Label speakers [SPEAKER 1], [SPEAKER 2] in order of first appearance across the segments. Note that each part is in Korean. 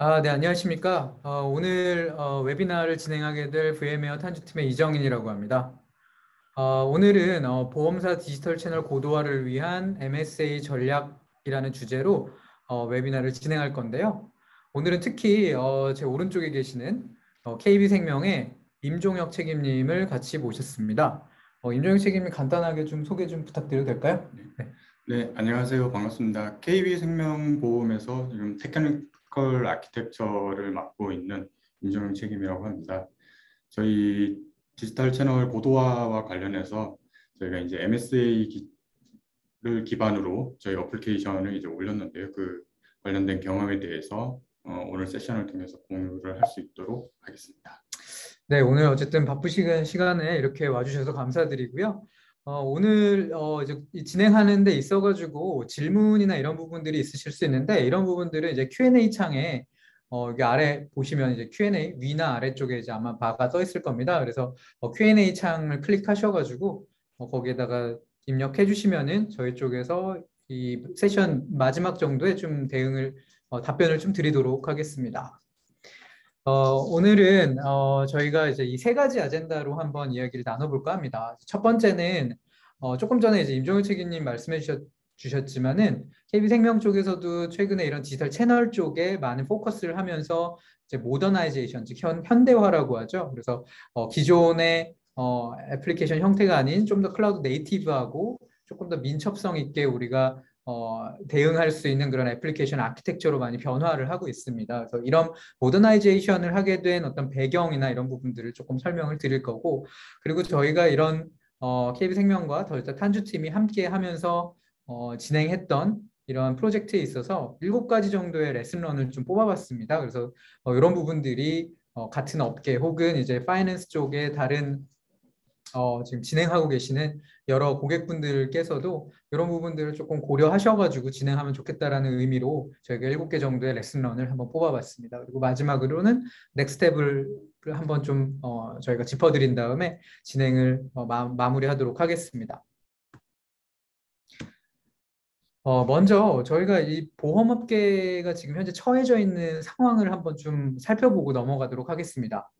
[SPEAKER 1] 아, 네, 안녕하십니까. 어, 오늘 어, 웨비나를 진행하게 될 VM웨어 탄주팀의 이정인이라고 합니다. 어, 오늘은 어, 보험사 디지털 채널 고도화를 위한 MSA 전략이라는 주제로 어, 웨비나를 진행할 건데요. 오늘은 특히 어, 제 오른쪽에 계시는 KB생명의 임종혁 책임님을 같이 모셨습니다. 임종혁 책임님 간단하게 좀 소개 좀 부탁드려도 될까요?
[SPEAKER 2] 네. 네, 안녕하세요. 반갑습니다. KB생명보험에서 지금 테크닉 피지컬 아키텍처를 맡고 있는 임정영 책임이라고 합니다. 저희 디지털 채널 고도화와 관련해서 저희가 이제 MSA를 기반으로 저희 application을 이제 올렸는데요. 그 관련된 경험에 대해서 어, 오늘 세션을 통해서 공유를 할 수 있도록 하겠습니다.
[SPEAKER 1] 네, 오늘 어쨌든 바쁘신 시간에 이렇게 와주셔서 감사드리고요. 어, 오늘 어, 이제 진행하는 데 있어가지고 질문이나 이런 부분들이 있으실 수 있는데 이런 부분들은 이제 Q&A 창에 어, 여기 아래 보시면 이제 Q&A 위나 아래쪽에 이제 아마 바가 떠 있을 겁니다. 그래서 어, Q&A 창을 클릭하셔가지고 어, 거기에다가 입력해 주시면은 저희 쪽에서 이 세션 마지막 정도에 좀 대응을 어, 답변을 좀 드리도록 하겠습니다. 어, 오늘은 어, 저희가 이제 이 세 가지 아젠다로 한번 이야기를 나눠볼까 합니다. 첫 번째는 어, 조금 전에 이제 임종일 책임님 말씀해 주셨, 주셨지만은 KB생명 쪽에서도 최근에 이런 디지털 채널 쪽에 많은 포커스를 하면서 이제 modernization, 즉 현, 현대화라고 하죠. 그래서 어, 기존의 어, 애플리케이션 형태가 아닌 좀 더 cloud native하고 조금 더 민첩성 있게 우리가 어, 대응할 수 있는 그런 application architecture로 많이 변화를 하고 있습니다. 그래서 이런 modernization을 하게 된 어떤 배경이나 이런 부분들을 조금 설명을 드릴 거고 그리고 저희가 이런 어, KB생명과 덜자 탄주팀이 함께 하면서 어, 진행했던 이런 프로젝트에 있어서 일곱 가지 정도의 레슨런을 좀 뽑아봤습니다. 그래서 어, 이런 부분들이 어, 같은 업계 혹은 이제 파이낸스 쪽의 다른 어, 지금 진행하고 계시는 여러 고객분들께서도 이런 부분들을 조금 고려하셔가지고 진행하면 좋겠다라는 의미로 저희가 일곱 개 정도의 레슨런을 한번 뽑아봤습니다. 그리고 마지막으로는 넥스텝을 한번 좀 어, 저희가 짚어드린 다음에 진행을 어, 마, 마무리하도록 하겠습니다. 어, 먼저 저희가 이 보험업계가 지금 현재 처해져 있는 상황을 한번 좀 살펴보고 넘어가도록 하겠습니다.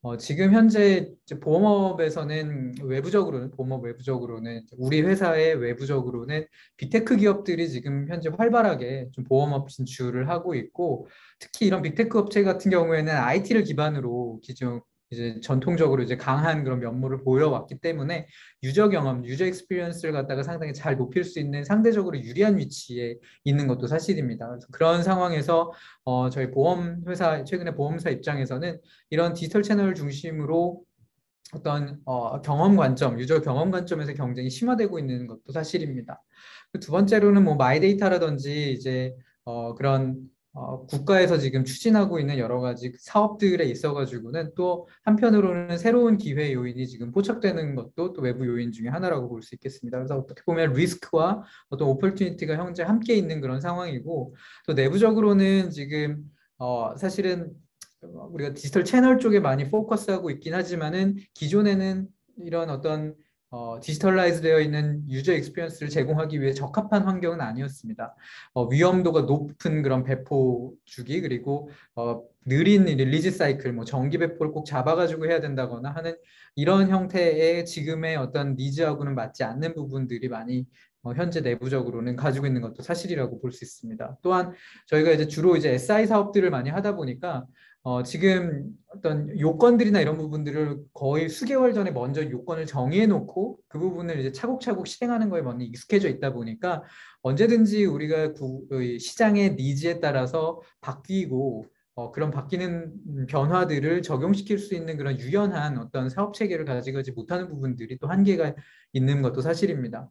[SPEAKER 1] 어, 지금 현재 보험업에서는 외부적으로는 보험업 외부적으로는 우리 회사의 외부적으로는 빅테크 기업들이 지금 현재 활발하게 좀 보험업 진출을 하고 있고 특히 이런 빅테크 업체 같은 경우에는 IT를 기반으로 기존 이제 전통적으로 이제 강한 그런 면모를 보여왔기 때문에 user 경험, user experience를 갖다가 상당히 잘 높일 수 있는 상대적으로 유리한 위치에 있는 것도 사실입니다. 그래서 그런 상황에서 어, 저희 보험 회사 최근에 보험사 입장에서는 이런 디지털 채널 중심으로 어떤 어, 경험 관점, user 경험 관점에서 경쟁이 심화되고 있는 것도 사실입니다. 두 번째로는 뭐 마이데이터라든지 이제 어, 그런 어, 국가에서 지금 추진하고 있는 여러 가지 사업들에 있어가지고는 또 한편으로는 새로운 기회 요인이 지금 포착되는 것도 또 외부 요인 중에 하나라고 볼 수 있겠습니다. 그래서 어떻게 보면 리스크와 어떤 opportunity가 현재 함께 있는 그런 상황이고 또 내부적으로는 지금 어, 사실은 우리가 디지털 채널 쪽에 많이 포커스하고 있긴 하지만은 기존에는 이런 어떤 어, digitalize 되어 있는 user experience를 제공하기 위해 적합한 환경은 아니었습니다. 어, 위험도가 높은 그런 배포 주기 그리고 어, 느린 release cycle, 뭐 정기 배포를 꼭 잡아가지고 해야 된다거나 하는 이런 형태의 지금의 어떤 needs하고는 맞지 않는 부분들이 많이 어, 현재 내부적으로는 가지고 있는 것도 사실이라고 볼 수 있습니다. 또한 저희가 이제 주로 이제 SI 사업들을 많이 하다 보니까 어, 지금 어떤 요건들이나 이런 부분들을 거의 수개월 전에 먼저 요건을 정해 놓고 그 부분을 이제 차곡차곡 실행하는 거에 많이 익숙해져 있다 보니까 언제든지 우리가 구, 시장의 니즈에 따라서 바뀌고 어, 그런 바뀌는 변화들을 적용시킬 수 있는 그런 유연한 어떤 사업 체계를 가지지 못하는 부분들이 또 한계가 있는 것도 사실입니다.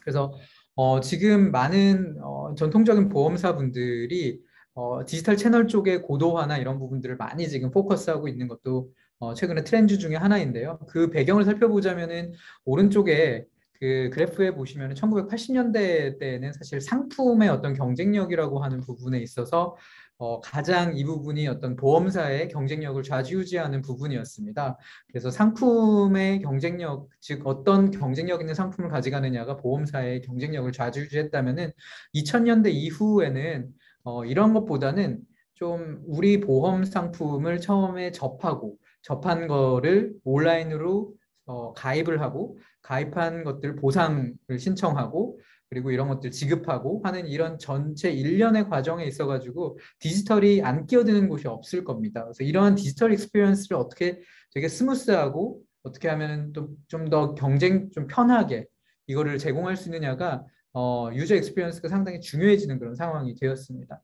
[SPEAKER 1] 그래서 어, 지금 많은 어, 전통적인 보험사분들이 어, 디지털 채널 쪽의 고도화나 이런 부분들을 많이 지금 포커스하고 있는 것도 어, 최근에 트렌드 중에 하나인데요. 그 배경을 살펴보자면은 오른쪽에 그 그래프에 보시면 1980년대 때는 사실 상품의 어떤 경쟁력이라고 하는 부분에 있어서 어, 가장 이 부분이 어떤 보험사의 경쟁력을 좌지우지하는 부분이었습니다. 그래서 상품의 경쟁력, 즉 어떤 경쟁력 있는 상품을 가져가느냐가 보험사의 경쟁력을 좌지우지했다면은 2000년대 이후에는 어, 이런 것보다는 좀 우리 보험 상품을 처음에 접하고 접한 거를 온라인으로 어, 가입을 하고 가입한 것들 보상을 신청하고 그리고 이런 것들 지급하고 하는 이런 전체 일련의 과정에 있어 가지고 디지털이 안 끼어드는 곳이 없을 겁니다. 그래서 이러한 digital experience를 어떻게 되게 smooth하고 어떻게 하면 또 좀 더 경쟁 좀 편하게 이거를 제공할 수 있느냐가 어, user experience가 상당히 중요해지는 그런 상황이 되었습니다.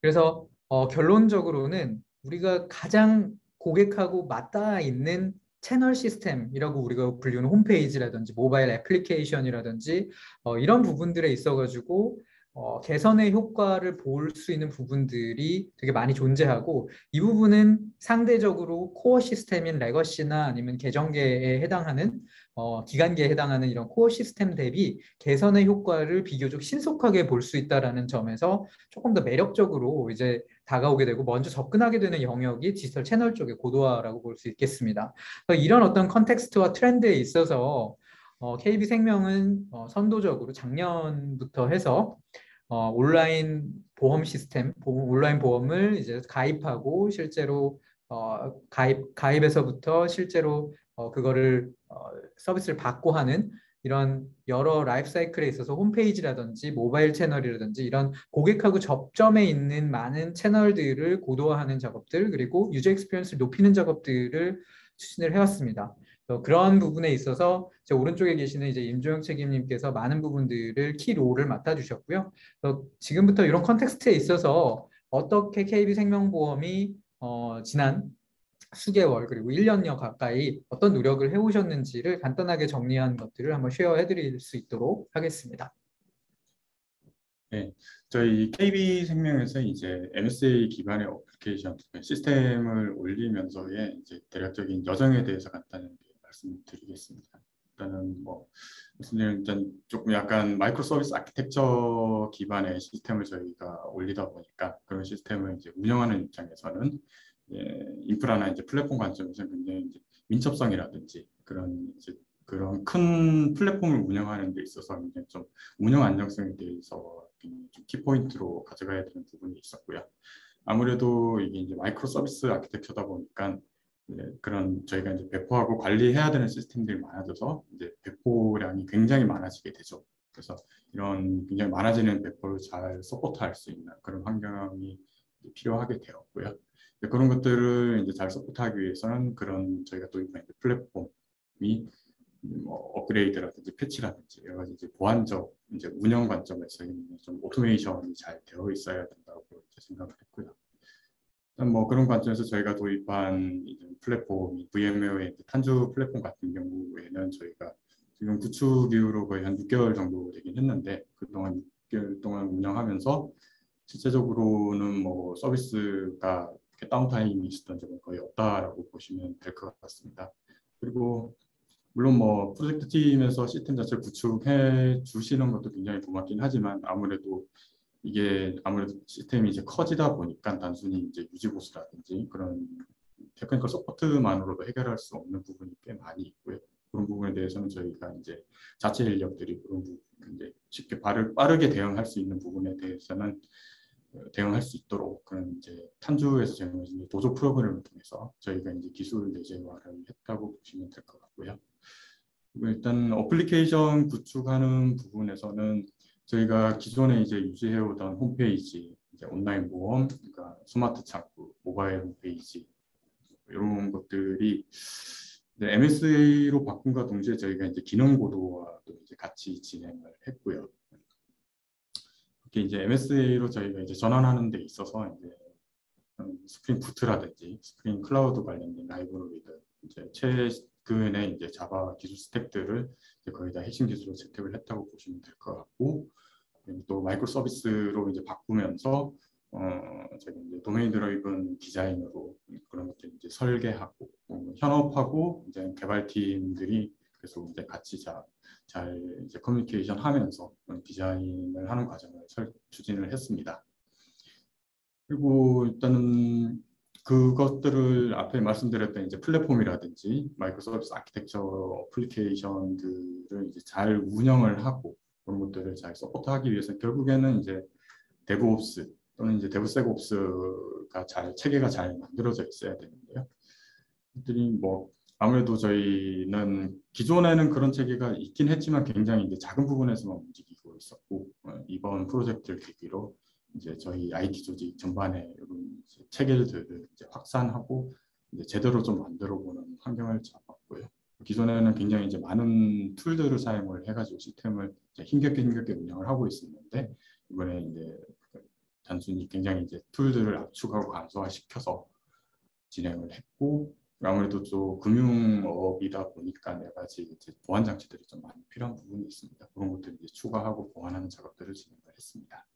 [SPEAKER 1] 그래서 어, 결론적으로는 우리가 가장 고객하고 맞닿아 있는 채널 시스템이라고 우리가 불리는 홈페이지라든지 모바일 애플리케이션이라든지 어, 이런 부분들에 있어가지고 어, 개선의 효과를 볼 수 있는 부분들이 되게 많이 존재하고 이 부분은 상대적으로 코어 시스템인 legacy나 아니면 계정계에 해당하는 어, 기간계에 해당하는 이런 코어 시스템 대비 개선의 효과를 비교적 신속하게 볼 수 있다라는 점에서 조금 더 매력적으로 이제 다가오게 되고 먼저 접근하게 되는 영역이 디지털 채널 쪽의 고도화라고 볼 수 있겠습니다. 이런 어떤 context와 트렌드에 있어서 어, KB생명은 어, 선도적으로 작년부터 해서 어, 온라인 보험 시스템, 보험, 온라인 보험을 이제 가입하고 실제로 어, 가입 가입에서부터 실제로 어, 그거를 어, 서비스를 받고 하는 이런 여러 라이프 사이클에 있어서 홈페이지라든지 모바일 채널이라든지 이런 고객하고 접점에 있는 많은 채널들을 고도화하는 작업들 그리고 user experience를 높이는 작업들을 추진을 해왔습니다. 그런 부분에 있어서 제 오른쪽에 계시는 이제 임조영 책임님께서 많은 부분들을 key role을 맡아주셨고요. 지금부터 이런 context에 있어서 어떻게 KB생명보험이 어, 지난 수개월 그리고 1년여 가까이 어떤 노력을 해오셨는지를 간단하게 정리한 것들을 한번 쉐어해 드릴 수 있도록 하겠습니다.
[SPEAKER 2] 네, 저희 KB생명에서 이제 MSA 기반의 어플리케이션 시스템을 올리면서의 이제 대략적인 여정에 대해서 간단히 말씀드리겠습니다. 일단은 뭐 일단 조금 약간 microservice architecture 기반의 시스템을 저희가 올리다 보니까 그런 시스템을 이제 운영하는 입장에서는 예, 인프라나 이제 플랫폼 관점에서 굉장히 이제 민첩성이라든지 그런 이제 그런 큰 플랫폼을 운영하는 데 있어서 굉장히 좀 운영 안정성에 대해서 좀 키포인트로 가져가야 되는 부분이 있었고요. 아무래도 이게 이제 microservice architecture다 보니까 그런 저희가 이제 배포하고 관리해야 되는 시스템들이 많아져서 이제 배포량이 굉장히 많아지게 되죠. 그래서 이런 굉장히 많아지는 배포를 잘 support할 수 있는 그런 환경이 필요하게 되었고요. 그런 것들을 이제 잘 support하기 위해서는 그런 저희가 또 이번에 플랫폼이 뭐 업그레이드라든지 패치라든지 여러 가지 이제 보안적 이제 운영 관점에서 좀 오토메이션이 잘 되어 있어야 된다고 생각을 했고요. 뭐 그런 관점에서 저희가 도입한 플랫폼, VMware의 Tanzu 플랫폼 같은 경우에는 저희가 지금 구축 이후로 거의 한 6개월 정도 되긴 했는데 그동안 6개월 동안 운영하면서 실제적으로는 뭐 서비스가 downtime이 있었던 적은 거의 없다라고 보시면 될 것 같습니다. 그리고 물론 뭐 프로젝트 팀에서 시스템 자체를 구축해 주시는 것도 굉장히 고맙긴 하지만 아무래도 이게 아무래도 시스템이 이제 커지다 보니까 단순히 이제 유지 보수라든지 그런 technical support만으로도 해결할 수 없는 부분이 꽤 많이 있고요. 그런 부분에 대해서는 저희가 이제 자체 인력들이 그런 부분 이제 쉽게 빠르, 빠르게 대응할 수 있는 부분에 대해서는 대응할 수 있도록 그런 이제 탄주에서 제공해준 도조 프로그램을 통해서 저희가 이제 기술 내재화를 했다고 보시면 될 것 같고요. 일단 어플리케이션 구축하는 부분에서는 저희가 기존에 이제 유지해오던 홈페이지, 이제 온라인 보험, 그러니까 스마트 창구, 모바일 홈페이지 이런 것들이 MSA로 바꿈과 동시에 저희가 이제 기능 고도화도 이제 같이 진행을 했고요. 이렇게 이제 MSA로 저희가 이제 전환하는 데 있어서 이제 Spring Boot라든지 Spring Cloud 관련된 라이브러리들 이제 최근에 이제 Java 기술 stack들을 거의 다 핵심 기술로 채택을 했다고 보시면 될 것 같고 또 microservice로 이제 바꾸면서 어, 저희 이제 domain driven design으로 그런 것들 이제 설계하고 어, 현업하고 이제 개발팀들이 계속 이제 같이 자, 잘 이제 커뮤니케이션 하면서 디자인을 하는 과정을 설, 추진을 했습니다. 그리고 일단은 그것들을 앞에 말씀드렸던 이제 플랫폼이라든지 microservice architecture 어플리케이션들을 이제 잘 운영을 하고 그런 것들을 잘 support하기 위해서 결국에는 이제 DevOps 또는 이제 DevSecOps가 잘 체계가 잘 만들어져 있어야 되는데요. 이들이 뭐 아무래도 저희는 기존에는 그런 체계가 있긴 했지만 굉장히 이제 작은 부분에서만 움직이고 있었고 어, 이번 프로젝트를 계기로 이제 저희 IT 조직 전반에 체계들을 이제 확산하고 이제 제대로 좀 만들어보는 환경을 잡았고요. 기존에는 굉장히 이제 많은 툴들을 사용을 해가지고 시스템을 힘겹게 힘겹게 운영을 하고 있었는데 이번에 이제 단순히 굉장히 이제 툴들을 압축하고 간소화시켜서 진행을 했고 아무래도 또 금융업이다 보니까 여러 가지 이제 보안 장치들이 좀 많이 필요한 부분이 있습니다. 그런 것들 이제 추가하고 보완하는 작업들을 진행을 했습니다.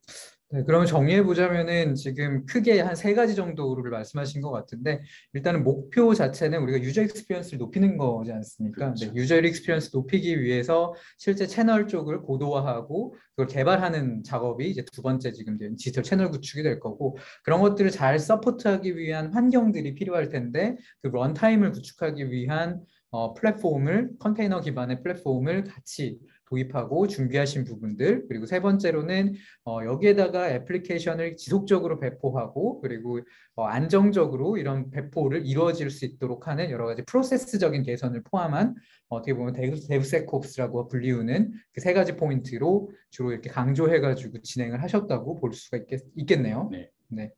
[SPEAKER 1] 네, 그럼 정리해 보자면은 지금 크게 한 세 가지 정도를 말씀하신 것 같은데 일단은 목표 자체는 우리가 user experience를 높이는 거지 않습니까?
[SPEAKER 2] 그렇죠.
[SPEAKER 1] 네, user experience 높이기 위해서 실제 채널 쪽을 고도화하고 그걸 개발하는 작업이 이제 두 번째 지금 디지털 채널 구축이 될 거고 그런 것들을 잘 서포트하기 위한 환경들이 필요할 텐데 그 runtime을 구축하기 위한 어, 플랫폼을 컨테이너 기반의 플랫폼을 같이 도입하고 준비하신 부분들 그리고 세 번째로는 어, 여기에다가 애플리케이션을 지속적으로 배포하고 그리고 어, 안정적으로 이런 배포를 이루어질 수 있도록 하는 여러 가지 프로세스적인 개선을 포함한 어, 어떻게 보면 Dev, DevSecOps라고 불리우는 그 세 가지 포인트로 주로 이렇게 강조해가지고 진행을 하셨다고 볼 수가 있겠, 있겠네요.
[SPEAKER 2] 네.
[SPEAKER 1] 네.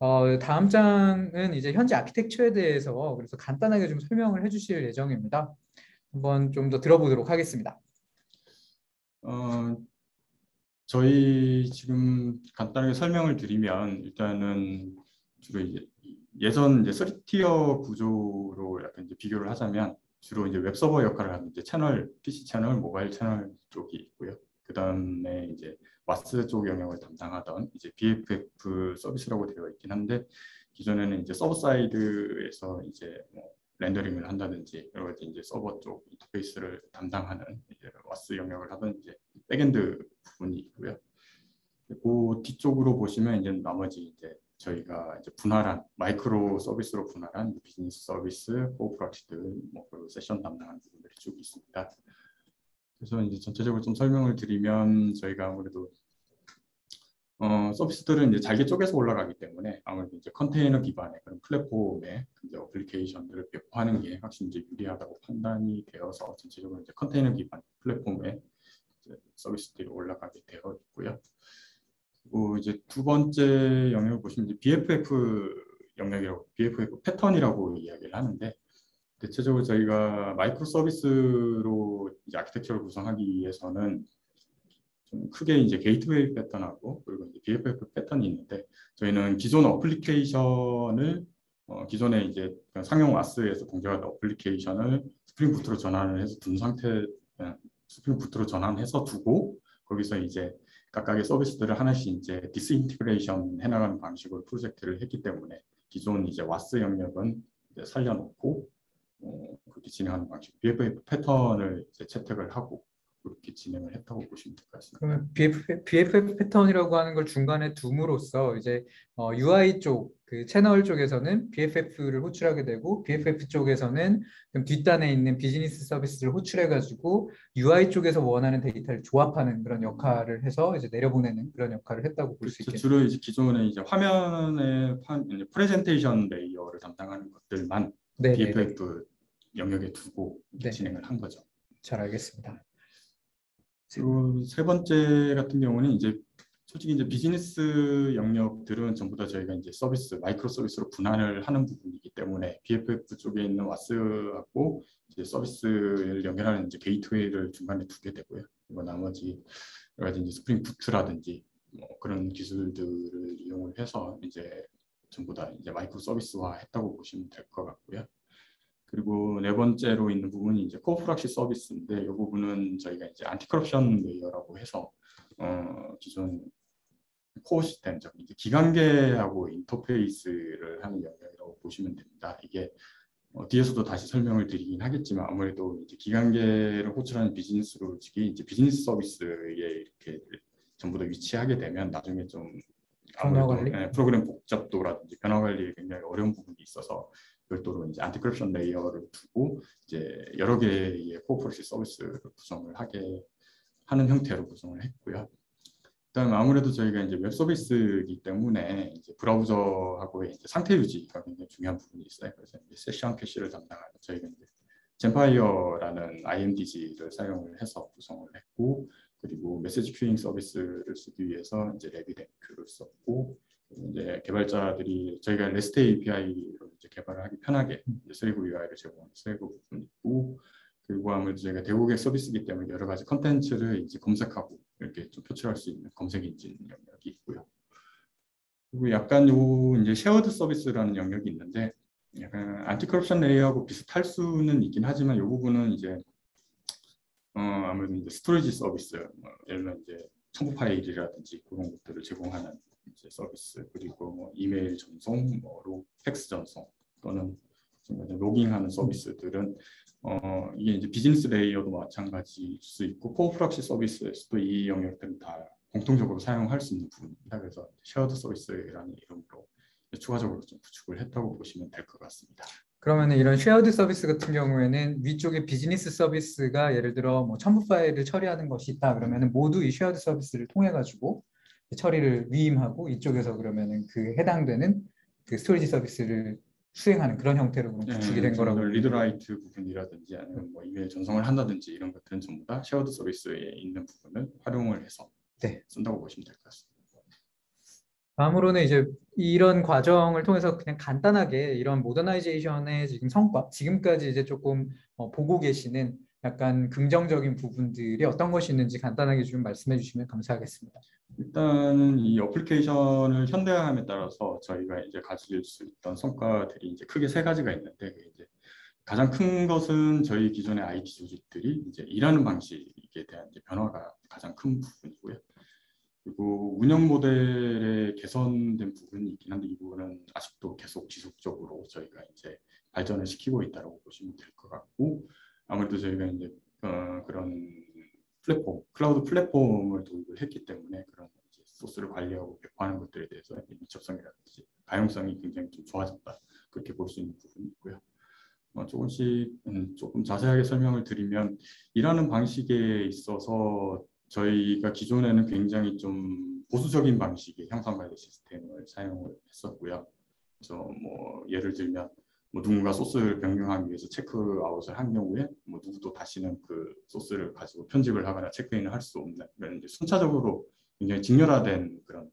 [SPEAKER 1] 어, 다음 장은 이제 현재 아키텍처에 대해서 그래서 간단하게 좀 설명을 해주실 예정입니다. 한번 좀 더 들어보도록 하겠습니다.
[SPEAKER 2] 어, 저희 지금 간단하게 설명을 드리면 일단은 주로 이제 예전 이제 3 tier 구조로 약간 이제 비교를 하자면 주로 이제 웹 서버 역할을 하는 이제 채널, PC 채널, 모바일 채널 쪽이 있고요. 그 다음에 이제 WAS 쪽 영역을 담당하던 이제 BFF 서비스라고 되어 있긴 한데 기존에는 이제 server side에서 이제 뭐 렌더링을 한다든지 여러 가지 이제 서버 쪽 인터페이스를 담당하는 이제 WAS 영역을 하던 이제 backend 부분이 있고요. 그 뒤쪽으로 보시면 이제 나머지 이제 저희가 이제 분할한 microservice로 분할한 비즈니스 서비스, 코프락시드, 뭐 그리고 세션 담당하는 부분들이 쭉 있습니다. 그래서 이제 전체적으로 좀 설명을 드리면 저희가 아무래도 어, 서비스들은 이제 잘게 쪼개서 올라가기 때문에 아무래도 이제 컨테이너 기반의 그런 플랫폼에 이제 어플리케이션들을 배포하는 게 확실히 이제 유리하다고 판단이 되어서 전체적으로 이제 컨테이너 기반 플랫폼에 서비스들이 올라가게 되어 있고요. 그리고 이제 두 번째 영역을 보시면 이제 BFF 영역이라고 BFF 패턴이라고 이야기를 하는데 대체적으로 저희가 microservice로 이제 아키텍처를 구성하기 위해서는 좀 크게 이제 게이트웨이 패턴하고 그리고 이제 BFF 패턴이 있는데 저희는 기존 어플리케이션을 어, 기존에 이제 상용 WAS에서 동작하던 어플리케이션을 Spring Boot로 전환을 해서 둔 상태 Spring Boot로 전환해서 두고 거기서 이제 각각의 서비스들을 하나씩 이제 disintegration 해나가는 방식으로 프로젝트를 했기 때문에 기존 이제 WAS 영역은 이제 살려놓고 어, 그렇게 진행하는 방식, BFF 패턴을 이제 채택을 하고 그렇게 진행을 했다고 보시면 될 것 같습니다.
[SPEAKER 1] 그러면 BFF, BFF 패턴이라고 하는 걸 중간에 둠으로써 이제 어, UI 쪽, 그 채널 쪽에서는 BFF를 호출하게 되고 BFF 쪽에서는 좀 뒷단에 있는 비즈니스 서비스를 호출해가지고 UI 쪽에서 원하는 데이터를 조합하는 그런 역할을 해서 이제 내려보내는 그런 역할을 했다고 볼수
[SPEAKER 2] 그렇죠.
[SPEAKER 1] 있겠네요.
[SPEAKER 2] 주로 이제 기존에 이제 화면의 presentation layer를 담당하는 것들만
[SPEAKER 1] 네, 네, 네.
[SPEAKER 2] BFF 영역에 두고
[SPEAKER 1] 네.
[SPEAKER 2] 진행을 한 거죠.
[SPEAKER 1] 잘 알겠습니다.
[SPEAKER 2] 그리고 세 번째 같은 경우는 이제 솔직히 이제 비즈니스 영역들은 전부 다 저희가 이제 서비스 microservice로 분할을 하는 부분이기 때문에 BFF 쪽에 있는 WAS하고 이제 서비스를 연결하는 이제 게이트웨이를 중간에 두게 되고요. 그리고 나머지 여러 가지 이제 Spring Boot라든지 뭐 그런 기술들을 이용을 해서 이제 전부 다 이제 microservice화 했다고 보시면 될 것 같고요. 그리고 네 번째로 있는 부분이 이제 core proxy service인데 이 부분은 저희가 이제 anti-corruption layer라고 해서 어, 기존 core system, 즉 이제 기간계하고 인터페이스를 하는 영역이라고 보시면 됩니다. 이게 어, 뒤에서도 다시 설명을 드리긴 하겠지만 아무래도 이제 기간계를 호출하는 business logic이 이제 비즈니스 서비스에 이렇게 전부 다 위치하게 되면 나중에 좀
[SPEAKER 1] 변화
[SPEAKER 2] 아무래도,
[SPEAKER 1] 관리?
[SPEAKER 2] 예, 프로그램 복잡도라든지 변화 관리에 굉장히 어려운 부분이 있어서 별도로 이제 anti-corruption layer를 두고 이제 여러 개의 core proxy service를 구성을 하게 하는 형태로 구성을 했고요. 일단 아무래도 저희가 이제 웹 서비스이기 때문에 이제 브라우저하고의 이제 상태 유지가 굉장히 중요한 부분이 있어요. 그래서 이제 session cache를 담당하는 저희가 이제 GemFire라는 IMDG를 사용을 해서 구성을 했고 그리고 message queuing service를 쓰기 위해서 이제 RabbitMQ를 썼고 이제 개발자들이 저희가 REST API로 개발을 하기 편하게 슬리브 UI를 제공하는 슬리브 부분이 있고 그리고 아무래도 저희가 대고객 서비스이기 때문에 여러 가지 컨텐츠를 이제 검색하고 이렇게 좀 표출할 수 있는 검색 엔진 영역이 있고요. 그리고 약간 요 이제 shared service라는 영역이 있는데 약간 anti-corruption layer하고 비슷할 수는 있긴 하지만 이 부분은 이제 어 아무래도 이제 storage service 뭐 예를 들면 이제 첨부 파일이라든지 그런 것들을 제공하는 이제 서비스 그리고 뭐 이메일 전송, 뭐 팩스 전송 또는 logging하는 서비스들은 어 이게 이제 business layer도 마찬가지일 수 있고 core proxy service에서도 이 영역들은 다 공통적으로 사용할 수 있는 부분입니다. 그래서 shared service라는 이름으로 추가적으로 좀 구축을 했다고 보시면 될 것 같습니다.
[SPEAKER 1] 그러면 이런 shared 서비스 같은 경우에는 위쪽에 비즈니스 서비스가 예를 들어 뭐 첨부 파일을 처리하는 것이 있다 그러면은 모두 이 shared 서비스를 통해 가지고 처리를 위임하고 이쪽에서 그러면은 그 해당되는 그 storage 서비스를 수행하는 그런 형태로 그럼 구축이 된
[SPEAKER 2] 네,
[SPEAKER 1] 거라고
[SPEAKER 2] read write 부분이라든지 아니면 뭐 이메일 전송을 한다든지 이런 것들은 전부 다 shared 서비스에 있는 부분을 활용을 해서
[SPEAKER 1] 네.
[SPEAKER 2] 쓴다고 보시면 될 것 같습니다.
[SPEAKER 1] 다음으로는 이제 이런 과정을 통해서 그냥 간단하게 이런 modernization의 지금 성과, 지금까지 이제 조금 어, 보고 계시는 약간 긍정적인 부분들이 어떤 것이 있는지 간단하게 좀 말씀해 주시면 감사하겠습니다.
[SPEAKER 2] 일단은 이 어플리케이션을 현대화함에 따라서 저희가 이제 가질 수 있던 성과들이 이제 크게 세 가지가 있는데 이제 가장 큰 것은 저희 기존의 IT 조직들이 이제 일하는 방식에 대한 변화가 가장 큰 부분이고요. 그리고 운영 모델의 개선된 부분이 있긴 한데 이 부분은 아직도 계속 지속적으로 저희가 이제 발전을 시키고 있다고 보시면 될 것 같고 아무래도 저희가 이제 어, 그런 플랫폼, 클라우드 플랫폼을 도입을 했기 때문에 그런 소스를 관리하고 배포하는 것들에 대해서 밀접성이라든지 가용성이 굉장히 좀 좋아졌다 그렇게 볼 수 있는 부분이 있고요. 어, 조금씩 음, 조금 자세하게 설명을 드리면 일하는 방식에 있어서 저희가 기존에는 굉장히 좀 보수적인 방식의 향상 관리 시스템을 사용을 했었고요. 그래서 뭐 예를 들면 뭐 누군가 소스를 변경하기 위해서 체크아웃을 한 경우에 뭐 누구도 다시는 그 소스를 가지고 편집을 하거나 체크인을 할 수 없는 그런 이제 순차적으로 굉장히 직렬화된 그런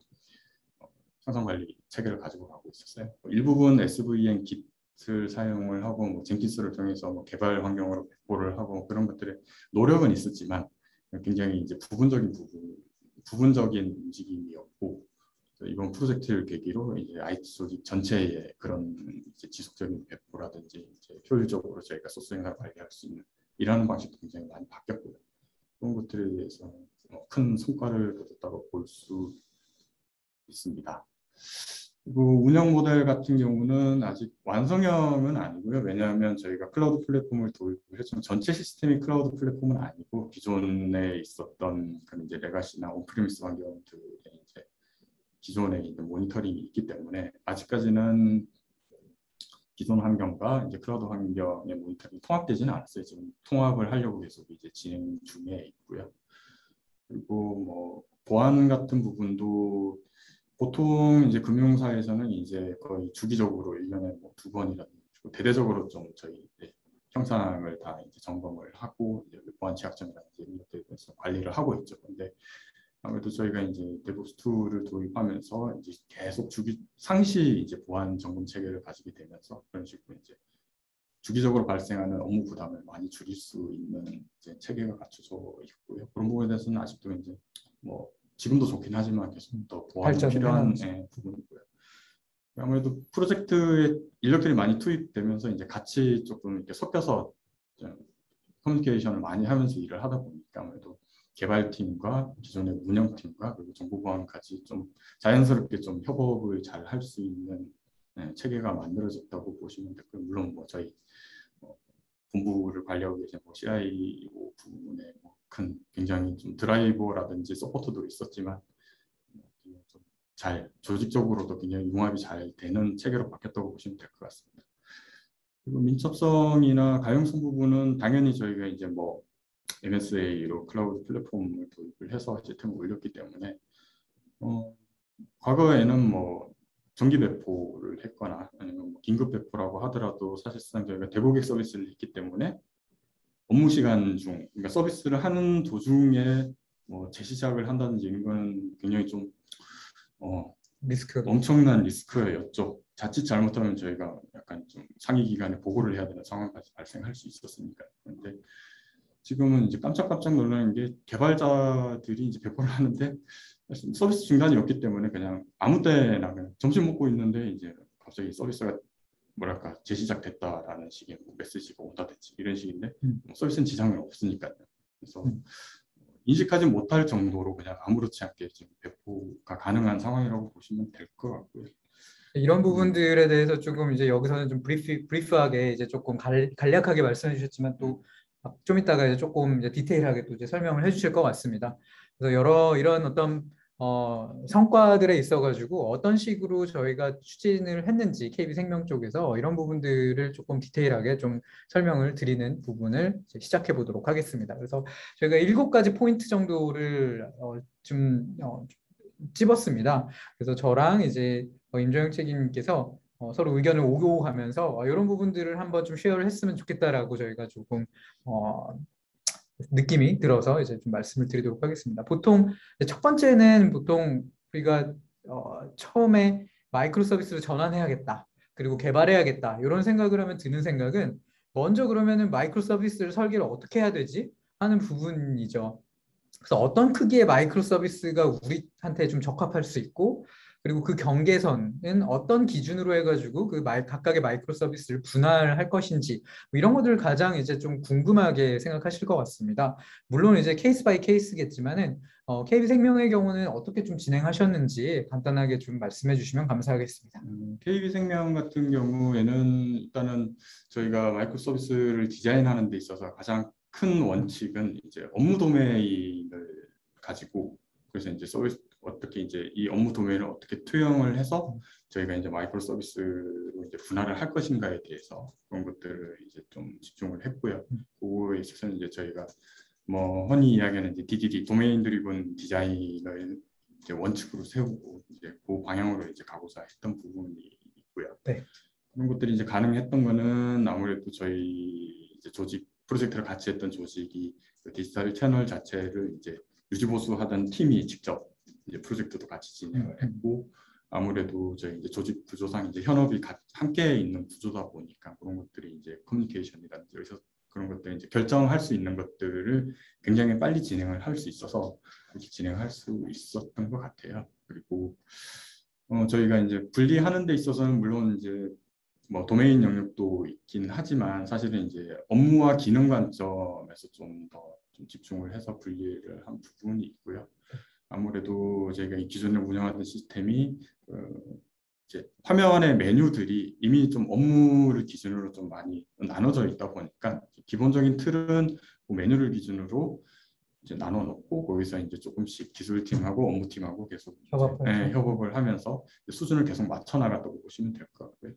[SPEAKER 2] 어, 향상 관리 체계를 가지고 가고 있었어요. 뭐 일부분 SVN 깃을 사용을 하고 뭐 젠킨스를 통해서 뭐 개발 환경으로 배포를 하고 그런 것들의 노력은 있었지만 굉장히 이제 부분적인 부분, 부분적인 움직임이었고 이번 프로젝트를 계기로 이제 IT 조직 전체의 그런 이제 지속적인 배포라든지 이제 효율적으로 저희가 소스 형상을 관리할 수 있는 일하는 방식도 굉장히 많이 바뀌었고요. 그런 것들에 대해서 큰 성과를 거뒀다고 볼 수 있습니다. 그리고 운영 모델 같은 경우는 아직 완성형은 아니고요. 왜냐하면 저희가 클라우드 플랫폼을 도입을 했지만 전체 시스템이 클라우드 플랫폼은 아니고 기존에 있었던 그런 이제 legacy나 on-premise 환경들의 이제 기존에 있는 모니터링이 있기 때문에 아직까지는 기존 환경과 이제 클라우드 환경의 모니터링이 통합되지는 않았어요. 지금 통합을 하려고 계속 이제 진행 중에 있고요. 그리고 뭐 보안 같은 부분도 보통 이제 금융사에서는 이제 거의 주기적으로 1년에 뭐 두 번이라든지 대대적으로 좀 저희 네, 형상을 다 이제 점검을 하고 이제 보안 취약점이라든지 이런 것들에 대해서 관리를 하고 있죠. 근데 아무래도 저희가 이제 DevOps 툴을 도입하면서 이제 계속 주기 상시 이제 보안 점검 체계를 가지게 되면서 그런 식으로 이제 주기적으로 발생하는 업무 부담을 많이 줄일 수 있는 이제 체계가 갖춰져 있고요. 그런 부분에 대해서는 아직도 이제 뭐 지금도 좋긴 하지만 계속 더 보완이 필요한 네, 부분이고요. 아무래도 프로젝트에 인력들이 많이 투입되면서 이제 같이 조금 이렇게 섞여서 커뮤니케이션을 많이 하면서 일을 하다 보니까 아무래도 개발팀과 기존의 운영팀과 그리고 정보보안까지 좀 자연스럽게 좀 협업을 잘 할 수 있는 네, 체계가 만들어졌다고 보시면 되고요. 물론 뭐 저희 뭐 본부를 관리하고 계신 뭐 CIO 부분에 뭐 큰 굉장히 좀 드라이브라든지 support도 있었지만 잘 조직적으로도 굉장히 융합이 잘 되는 체계로 바뀌었다고 보시면 될 것 같습니다. 그리고 민첩성이나 가용성 부분은 당연히 저희가 이제 뭐 MSA로 클라우드 플랫폼을 도입을 해서 시스템을 올렸기 때문에 어, 과거에는 뭐 정기 배포를 했거나 아니면 뭐 긴급 배포라고 하더라도 사실상 저희가 대고객 서비스를 했기 때문에 업무 시간 중 그러니까 서비스를 하는 도중에 뭐 재시작을 한다든지 이런 거는 굉장히 좀 어,
[SPEAKER 1] 리스크.
[SPEAKER 2] 엄청난 리스크였죠. 자칫 잘못하면 저희가 약간 좀 상위 기관에 보고를 해야 되는 상황까지 발생할 수 있었으니까. 그런데 지금은 이제 깜짝깜짝 놀라는 게 개발자들이 이제 배포를 하는데 서비스 중단이 없기 때문에 그냥 아무 때나 그냥 점심 먹고 있는데 이제 갑자기 서비스가 뭐랄까 재시작됐다라는 식의 뭐 메시지가 온다든지 이런 식인데
[SPEAKER 1] 음.
[SPEAKER 2] 뭐 서비스는 지장은 없으니까요. 그래서
[SPEAKER 1] 음.
[SPEAKER 2] 인식하지 못할 정도로 그냥 아무렇지 않게 지금 배포가 가능한 상황이라고 보시면 될 것 같고요.
[SPEAKER 1] 이런 부분들에 대해서 조금 이제 여기서는 좀 브리프, 브리프하게 이제 조금 갈, 간략하게 말씀해 주셨지만 또 좀 이따가 이제 조금 이제 디테일하게 또 이제 설명을 해 주실 것 같습니다. 그래서 여러 이런 어떤 어, 성과들에 있어가지고 어떤 식으로 저희가 추진을 했는지 KB생명 쪽에서 이런 부분들을 조금 디테일하게 좀 설명을 드리는 부분을 시작해 보도록 하겠습니다. 그래서 저희가 일곱 가지 포인트 정도를 어, 좀 어, 찝었습니다. 그래서 저랑 이제 어, 임정영 책임님께서 어, 서로 의견을 오고하면서 어, 이런 부분들을 한번 좀 쉐어를 했으면 좋겠다라고 저희가 조금 어, 느낌이 들어서 이제 좀 말씀을 드리도록 하겠습니다. 보통 첫 번째는 보통 우리가 어, 처음에 마이크로 서비스로 전환해야겠다. 그리고 개발해야겠다. 이런 생각을 하면 드는 생각은 먼저 그러면은 microservice를 설계를 어떻게 해야 되지? 하는 부분이죠. 그래서 어떤 크기의 microservice가 우리한테 좀 적합할 수 있고 그리고 그 경계선은 어떤 기준으로 해가지고 그 말, 각각의 microservice를 분할할 것인지 뭐 이런 것들을 가장 이제 좀 궁금하게 생각하실 것 같습니다. 물론 이제 case by case겠지만은 어, KB생명의 경우는 어떻게 좀 진행하셨는지 간단하게 좀 말씀해 주시면 감사하겠습니다.
[SPEAKER 2] 음, KB생명 같은 경우에는 일단은 저희가 마이크로 서비스를 디자인하는 데 있어서 가장 큰 원칙은 이제 업무 도메인을 가지고 그래서 이제 서비스 어떻게 이제 이 업무 도메인을 어떻게 투영을 해서 저희가 이제 마이크로 서비스로 이제 분할을 할 것인가에 대해서 그런 것들을 이제 좀 집중을 했고요. 그거에 있어서는 이제 저희가 뭐 흔히 이야기하는 이제 DDD 도메인 드리븐 디자인을 이제 원칙으로 세우고 이제 그 방향으로 이제 가고자 했던 부분이 있고요.
[SPEAKER 1] 네.
[SPEAKER 2] 그런 것들이 이제 가능했던 거는 아무래도 저희 이제 조직 프로젝트를 같이 했던 조직이 그 디지털 채널 자체를 이제 유지보수하던 팀이 직접 이제 프로젝트도 같이 진행을 했고 아무래도 저희 이제 조직 구조상 이제 현업이 함께 있는 구조다 보니까 그런 것들이 이제 커뮤니케이션이라든지 여기서 그런 것들 이제 결정할 수 있는 것들을 굉장히 빨리 진행을 할 수 있어서 이렇게 진행할 수 있었던 것 같아요. 그리고 어, 저희가 이제 분리하는 데 있어서는 물론 이제 뭐 도메인 영역도 있긴 하지만 사실은 이제 업무와 기능 관점에서 좀 더좀 집중을 해서 분리를 한 부분이 있고요. 아무래도 저희가 이 기존에 운영하던 시스템이 그 이제 화면의 메뉴들이 이미 좀 업무를 기준으로 좀 많이 나눠져 있다 보니까 기본적인 틀은 그 메뉴를 기준으로 이제 나눠 놓고 거기서 이제 조금씩 기술팀하고 업무팀하고 계속
[SPEAKER 1] 협업을
[SPEAKER 2] 네, 협업을 하면서 수준을 계속 맞춰 나갔다고 보시면 될 것 같고요.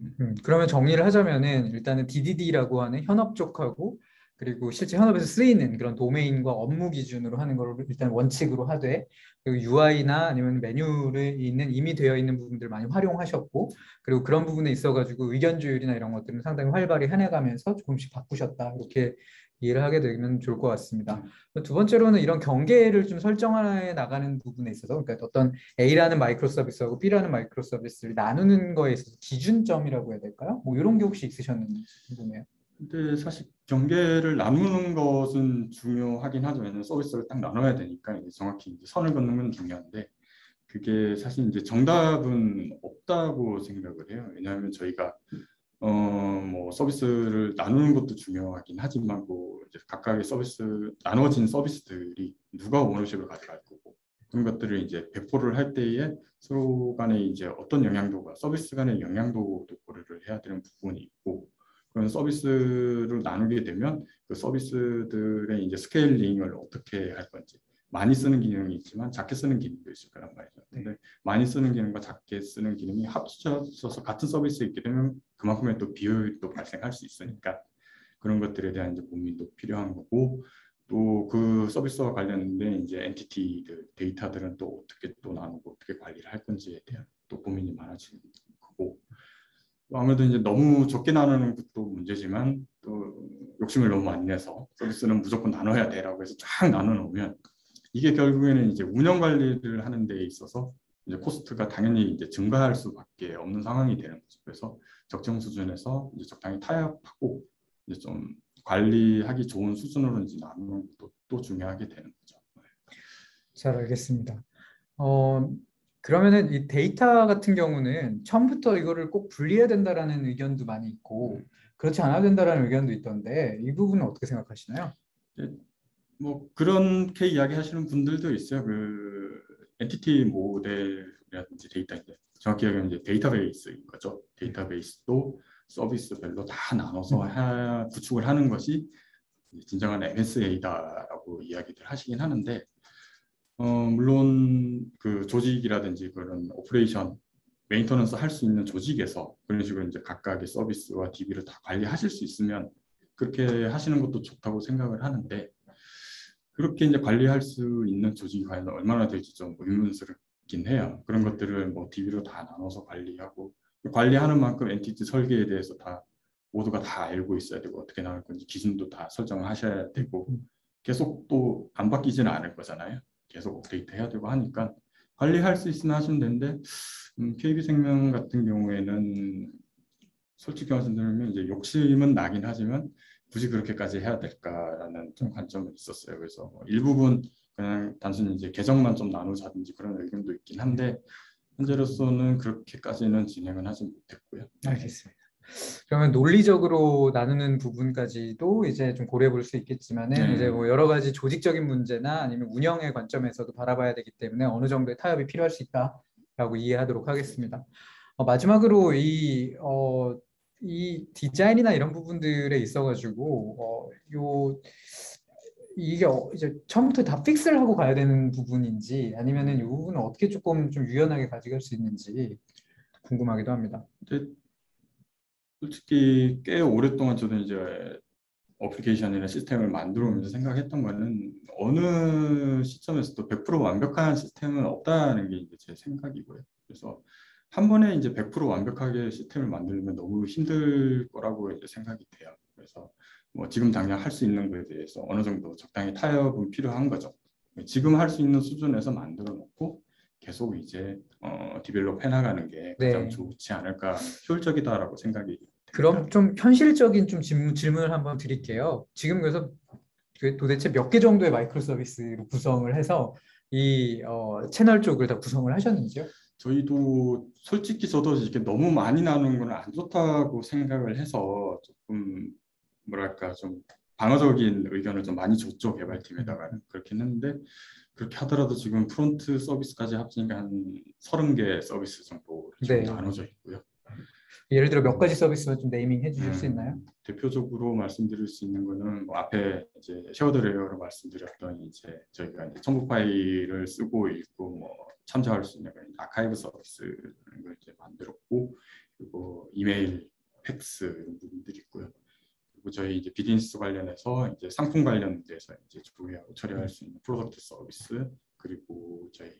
[SPEAKER 1] 음, 그러면 정리를 하자면은 일단은 DDD라고 하는 현업 쪽하고 그리고 실제 현업에서 쓰이는 그런 도메인과 업무 기준으로 하는 걸 일단 원칙으로 하되 그리고 UI나 아니면 메뉴를 있는 이미 되어 있는 부분들을 많이 활용하셨고 그리고 그런 부분에 있어 가지고 의견 조율이나 이런 것들은 상당히 활발히 해내가면서 조금씩 바꾸셨다 이렇게 이해를 하게 되면 좋을 것 같습니다. 두 번째로는 이런 경계를 좀 설정해 나가는 부분에 있어서 그러니까 어떤 A라는 마이크로 서비스하고 B라는 마이크로 서비스를 나누는 거에 있어서 기준점이라고 해야 될까요? 뭐 이런 게 혹시 있으셨는지 궁금해요.
[SPEAKER 2] 근데 사실 경계를 나누는 것은 중요하긴. 왜냐하면 서비스를 딱 나눠야 되니까 이제 정확히 이제 선을 긋는 건 중요한데 그게 사실 이제 정답은 없다고 생각을 해요. 왜냐하면 저희가 어 뭐 서비스를 나누는 것도 중요하긴 하지만 뭐 이제 각각의 서비스 나눠진 서비스들이 누가 오너십을 가져갈 거고 그런 것들을 이제 배포를 할 때에 서로 간에 이제 어떤 영향도가 서비스 간의 영향도도 고려를 해야 되는 부분이 있고 그런 서비스를 나누게 되면 그 서비스들의 이제 스케일링을 어떻게 할 건지 많이 쓰는 기능이 있지만 작게 쓰는 기능도 있을 거란 말이죠. 근데 많이 쓰는 기능과 작게 쓰는 기능이 합쳐져서 같은 서비스 있게 되면 그만큼의 또 비효율도 발생할 수 있으니까 그런 것들에 대한 이제 고민도 필요한 거고 또 그 서비스와 관련된 이제 엔티티들 데이터들은 또 어떻게 또 나누고 어떻게 관리를 할 건지에 대한 또 고민이 많아지는 거고 아무래도 이제 너무 적게 나누는 것도 문제지만 또 욕심을 너무 많이 내서 서비스는 무조건 나눠야 돼라고 해서 쫙 나눠 놓으면 이게 결국에는 이제 운영 관리를 하는 데 있어서 이제 코스트가 당연히 이제 증가할 수밖에 없는 상황이 되는 거죠. 그래서 적정 수준에서 이제 적당히 타협하고 이제 좀 관리하기 좋은 수준으로 이제 나누는 것도 또 중요하게 되는 거죠.
[SPEAKER 1] 잘 알겠습니다. 어, 그러면은 이 데이터 같은 경우는 처음부터 이거를 꼭 분리해야 된다라는 의견도 많이 있고 그렇지 않아야 된다라는 의견도 있던데 이 부분은 어떻게 생각하시나요?
[SPEAKER 2] 뭐 그렇게 이야기하시는 분들도 있어요. 그 entity 모델이라든지 데이터 이제 정확히 얘기하면 이제 데이터베이스인 거죠. 데이터베이스도 서비스별로 다 나눠서 하, 구축을 하는 것이 진정한 MSA다라고 이야기들 하시긴 하는데 어, 물론 그 조직이라든지 그런 operation maintenance 할 수 있는 조직에서 그런 식으로 이제 각각의 서비스와 DB를 다 관리하실 수 있으면 그렇게 하시는 것도 좋다고 생각을 하는데 그렇게 이제 관리할 수 있는 조직이 과연 얼마나 될지 좀 의문스럽긴 해요. 그런 것들을 뭐 DB로 다 나눠서 관리하고 관리하는 만큼 엔티티 설계에 대해서 다 모두가 다 알고 있어야 되고 어떻게 나갈 건지 기준도 다 설정을 하셔야 되고 계속 또 안 바뀌지는 않을 거잖아요. 계속 업데이트 해야 되고 하니까 관리할 수 있으면 하시면 되는데 음, KB생명 같은 경우에는 솔직히 말씀드리면 이제 욕심은 나긴 하지만 굳이 그렇게까지 해야 될까라는 좀 관점은 있었어요. 그래서 뭐 일부분 그냥 단순히 이제 계정만 좀 나누자든지 그런 의견도 있긴 한데 현재로서는 그렇게까지는 진행은 하지 못했고요.
[SPEAKER 1] 알겠습니다. 그러면 논리적으로 나누는 부분까지도 이제 좀 고려해 볼 수 있겠지만은
[SPEAKER 2] 네.
[SPEAKER 1] 이제 뭐 여러 가지 조직적인 문제나 아니면 운영의 관점에서도 바라봐야 되기 때문에 어느 정도의 타협이 필요할 수 있다라고 이해하도록 하겠습니다. 어, 마지막으로 이, 어, 이 디자인이나 이런 부분들에 있어가지고 어, 요 이게 어, 이제 처음부터 다 픽스를 하고 가야 되는 부분인지 아니면은 이 부분은 어떻게 조금 좀 유연하게 가져갈 수 있는지 궁금하기도 합니다.
[SPEAKER 2] 솔직히 꽤 오랫동안 저도 이제 어플리케이션이나 시스템을 만들어 오면서 생각했던 거는 어느 시점에서도 100% 완벽한 시스템은 없다는 게 이제 제 생각이고요. 그래서 한 번에 이제 100% 완벽하게 시스템을 만들면 너무 힘들 거라고 이제 생각이 돼요. 그래서 뭐 지금 당장 할 수 있는 거에 대해서 어느 정도 적당히 타협은 필요한 거죠. 지금 할 수 있는 수준에서 만들어 놓고 계속 이제 어, develop 해나가는 게 가장
[SPEAKER 1] 네.
[SPEAKER 2] 좋지 않을까 효율적이다라고 생각이
[SPEAKER 1] 그럼 좀 현실적인 좀 질문, 질문을 한번 드릴게요. 지금 그래서 그 도대체 몇 개 정도의 microservice로 구성을 해서 이 어, 채널 쪽을 다 구성을 하셨는지요?
[SPEAKER 2] 저희도 솔직히 저도 이렇게 너무 많이 나누는 건 안 좋다고 생각을 해서 조금 뭐랄까 좀 방어적인 의견을 좀 많이 줬죠 개발팀에다가는 그렇긴 했는데 그렇게 하더라도 지금 front 서비스까지 합치니까 한 30개 서비스 정도 좀
[SPEAKER 1] 네.
[SPEAKER 2] 나눠져 있고요.
[SPEAKER 1] 예를 들어 몇 가지 서비스만 좀 네이밍 해주실 수
[SPEAKER 2] 음,
[SPEAKER 1] 있나요?
[SPEAKER 2] 대표적으로 말씀드릴 수 있는 거는 뭐 앞에 이제 shared layer로 말씀드렸던 이제 저희가 이제 첨부 파일을 쓰고 읽고 뭐 참조할 수 있는 아카이브 서비스를 이제 만들었고 그리고 이메일, 팩스 이런 부분들이 있고요. 그리고 저희 이제 비즈니스 관련해서 이제 상품 관련돼서 이제 조회하고 처리할 수 있는 product 서비스 그리고 저희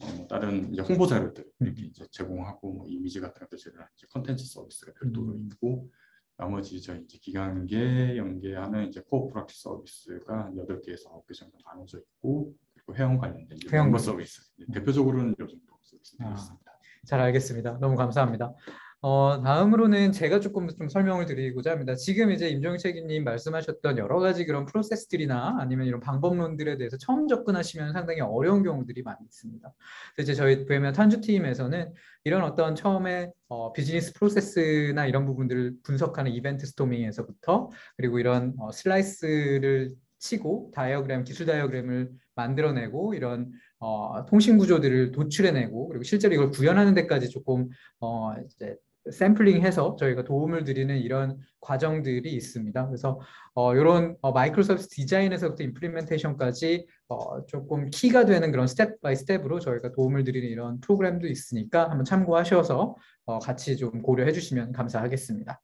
[SPEAKER 2] 어, 다른 이제 홍보 자료들 이렇게 이제 제공하고 뭐 이미지 같은 것들 제공하는 이제 컨텐츠 서비스가 별도로
[SPEAKER 1] 음.
[SPEAKER 2] 있고 나머지 저희 이제 기간계 연계하는 이제 core product 서비스가 한 8개에서 9개 정도 나눠져 있고 그리고 회원 관련된 이제
[SPEAKER 1] 회원.
[SPEAKER 2] 서비스 이제 대표적으로는 요 정도 서비스
[SPEAKER 1] 아.
[SPEAKER 2] 있습니다.
[SPEAKER 1] 잘 알겠습니다. 너무 감사합니다. 어, 다음으로는 제가 조금 좀 설명을 드리고자 합니다. 지금 이제 임종희 책임님 말씀하셨던 여러 가지 그런 프로세스들이나 아니면 이런 방법론들에 대해서 처음 접근하시면 상당히 어려운 경우들이 많이 있습니다. 이제 저희 VMware 탄주팀에서는 이런 어떤 처음에 어, 비즈니스 프로세스나 이런 부분들을 분석하는 이벤트 스토밍에서부터 그리고 이런 어, 슬라이스를 치고 다이어그램, 기술 다이어그램을 만들어내고 이런 어, 통신 구조들을 도출해내고 그리고 실제로 이걸 구현하는 데까지 조금 어, 이제 샘플링해서 저희가 도움을 드리는 이런 과정들이 있습니다. 그래서 어, 이런 어, microservice 디자인에서부터 implementation까지 어, 조금 키가 되는 그런 step by step으로 저희가 도움을 드리는 이런 프로그램도 있으니까 한번 참고하셔서 어, 같이 좀 고려해 주시면 감사하겠습니다.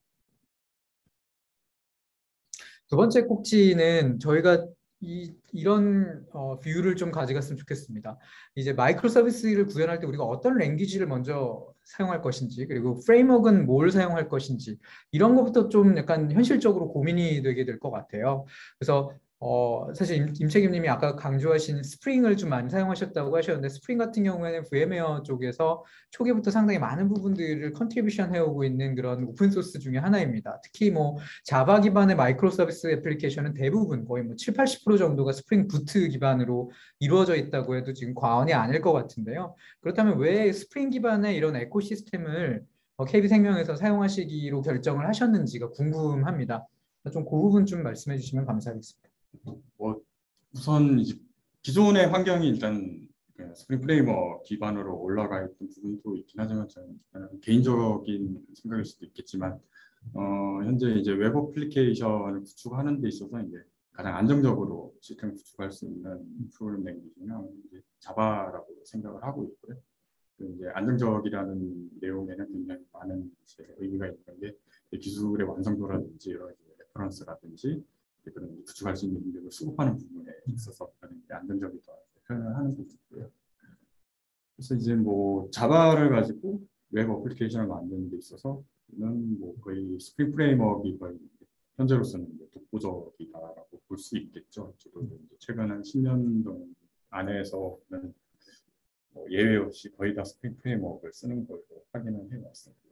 [SPEAKER 1] 두 번째 꼭지는 저희가 이, 이런 어, view를 좀 가져갔으면 좋겠습니다. 이제 microservice를 구현할 때 우리가 어떤 language를 먼저 사용할 것인지 그리고 framework는 뭘 사용할 것인지 이런 것부터 좀 약간 현실적으로 고민이 되게 될 것 같아요. 그래서 어, 사실 임, 임책임님이 아까 강조하신 Spring을 좀 많이 사용하셨다고 하셨는데 스프링 같은 경우에는 VMware 쪽에서 초기부터 상당히 많은 부분들을 contribution 해오고 있는 그런 open source 중에 하나입니다. 특히 뭐 Java 기반의 microservice application은 대부분 거의 뭐 7, 80% 정도가 Spring Boot 기반으로 이루어져 있다고 해도 지금 과언이 아닐 것 같은데요. 그렇다면 왜 스프링 기반의 이런 ecosystem을 KB생명에서 사용하시기로 결정을 하셨는지가 궁금합니다. 좀 그 부분 좀 말씀해 주시면 감사하겠습니다.
[SPEAKER 2] 뭐 우선 이제 기존의 환경이 일단 그 Spring framework 기반으로 올라가 있던 부분도 있긴 하지만 저는 개인적인 생각일 수도 있겠지만 어, 현재 이제 웹 application을 구축하는 데 있어서 이제 가장 안정적으로 시스템을 구축할 수 있는 프로그램 language는 이제 Java라고 생각을 하고 있고요. 그 이제 안정적이라는 내용에는 굉장히 많은 의미가 있는 게 기술의 완성도라든지 여러 reference라든지 그런 구축할 수 있는 능력을 수급하는 부분에 있어서 안정적이다 표현을 하는 부분이고요. 그래서 이제 뭐 Java를 가지고 웹 application을 만드는 데 있어서는 뭐 거의 Spring framework가 거의 현재로서는 독보적이다라고 볼 수 있겠죠. 저도 이제 최근 한 10년 정도 안에서는 뭐 예외 없이 거의 다 Spring framework를 쓰는 걸로 확인을 해왔습니다.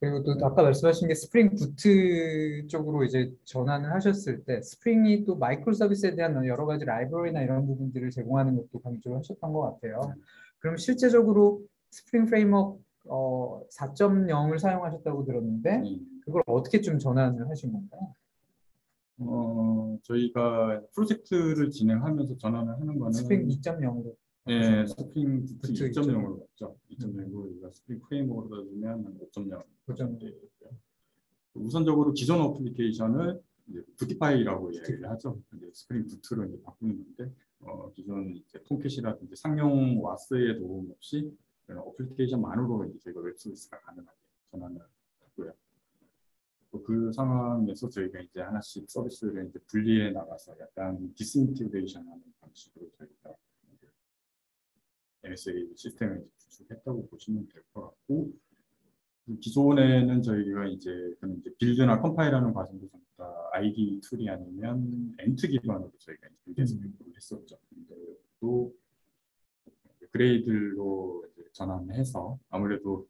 [SPEAKER 1] 그리고 또 아까 말씀하신 게 Spring Boot 쪽으로 이제 전환을 하셨을 때 Spring이 또 microservice에 대한 여러 가지 라이브러리나 이런 부분들을 제공하는 것도 강조를 하셨던 것 같아요. 그럼 실제적으로 Spring framework 어, 4.0을 사용하셨다고 들었는데 그걸 어떻게 좀 전환을 하신 건가요?
[SPEAKER 2] 어, 저희가 프로젝트를 진행하면서 전환을 하는 거는
[SPEAKER 1] 스프링 2.0으로
[SPEAKER 2] 네, 스프링 2.0으로 갔죠. 2.0으로 우리가 Spring framework로 따지면 5.0 정도 되고요. 우선적으로 기존 application을 이제 bootify라고 얘기를 하죠. 이제 Spring Boot로 이제 바꾸는 건데 어, 기존 이제 Tomcat이라든지 상용 WAS의 도움 없이 application만으로 이제 저희가 웹 서비스가 가능하게 전환을 했고요. 그 상황에서 저희가 이제 하나씩 서비스를 이제 분리해 나가서 약간 disintegration 하는 방식으로 저희가 MSA 시스템을 구축했다고 보시면 될 것 같고 기존에는 저희가 이제, 이제 build나 컴파일하는 과정도 전부 다 ID 툴이 아니면 Ant 기반으로 저희가 build해서 음. 했었죠. 근데 또 Gradle로 전환해서 아무래도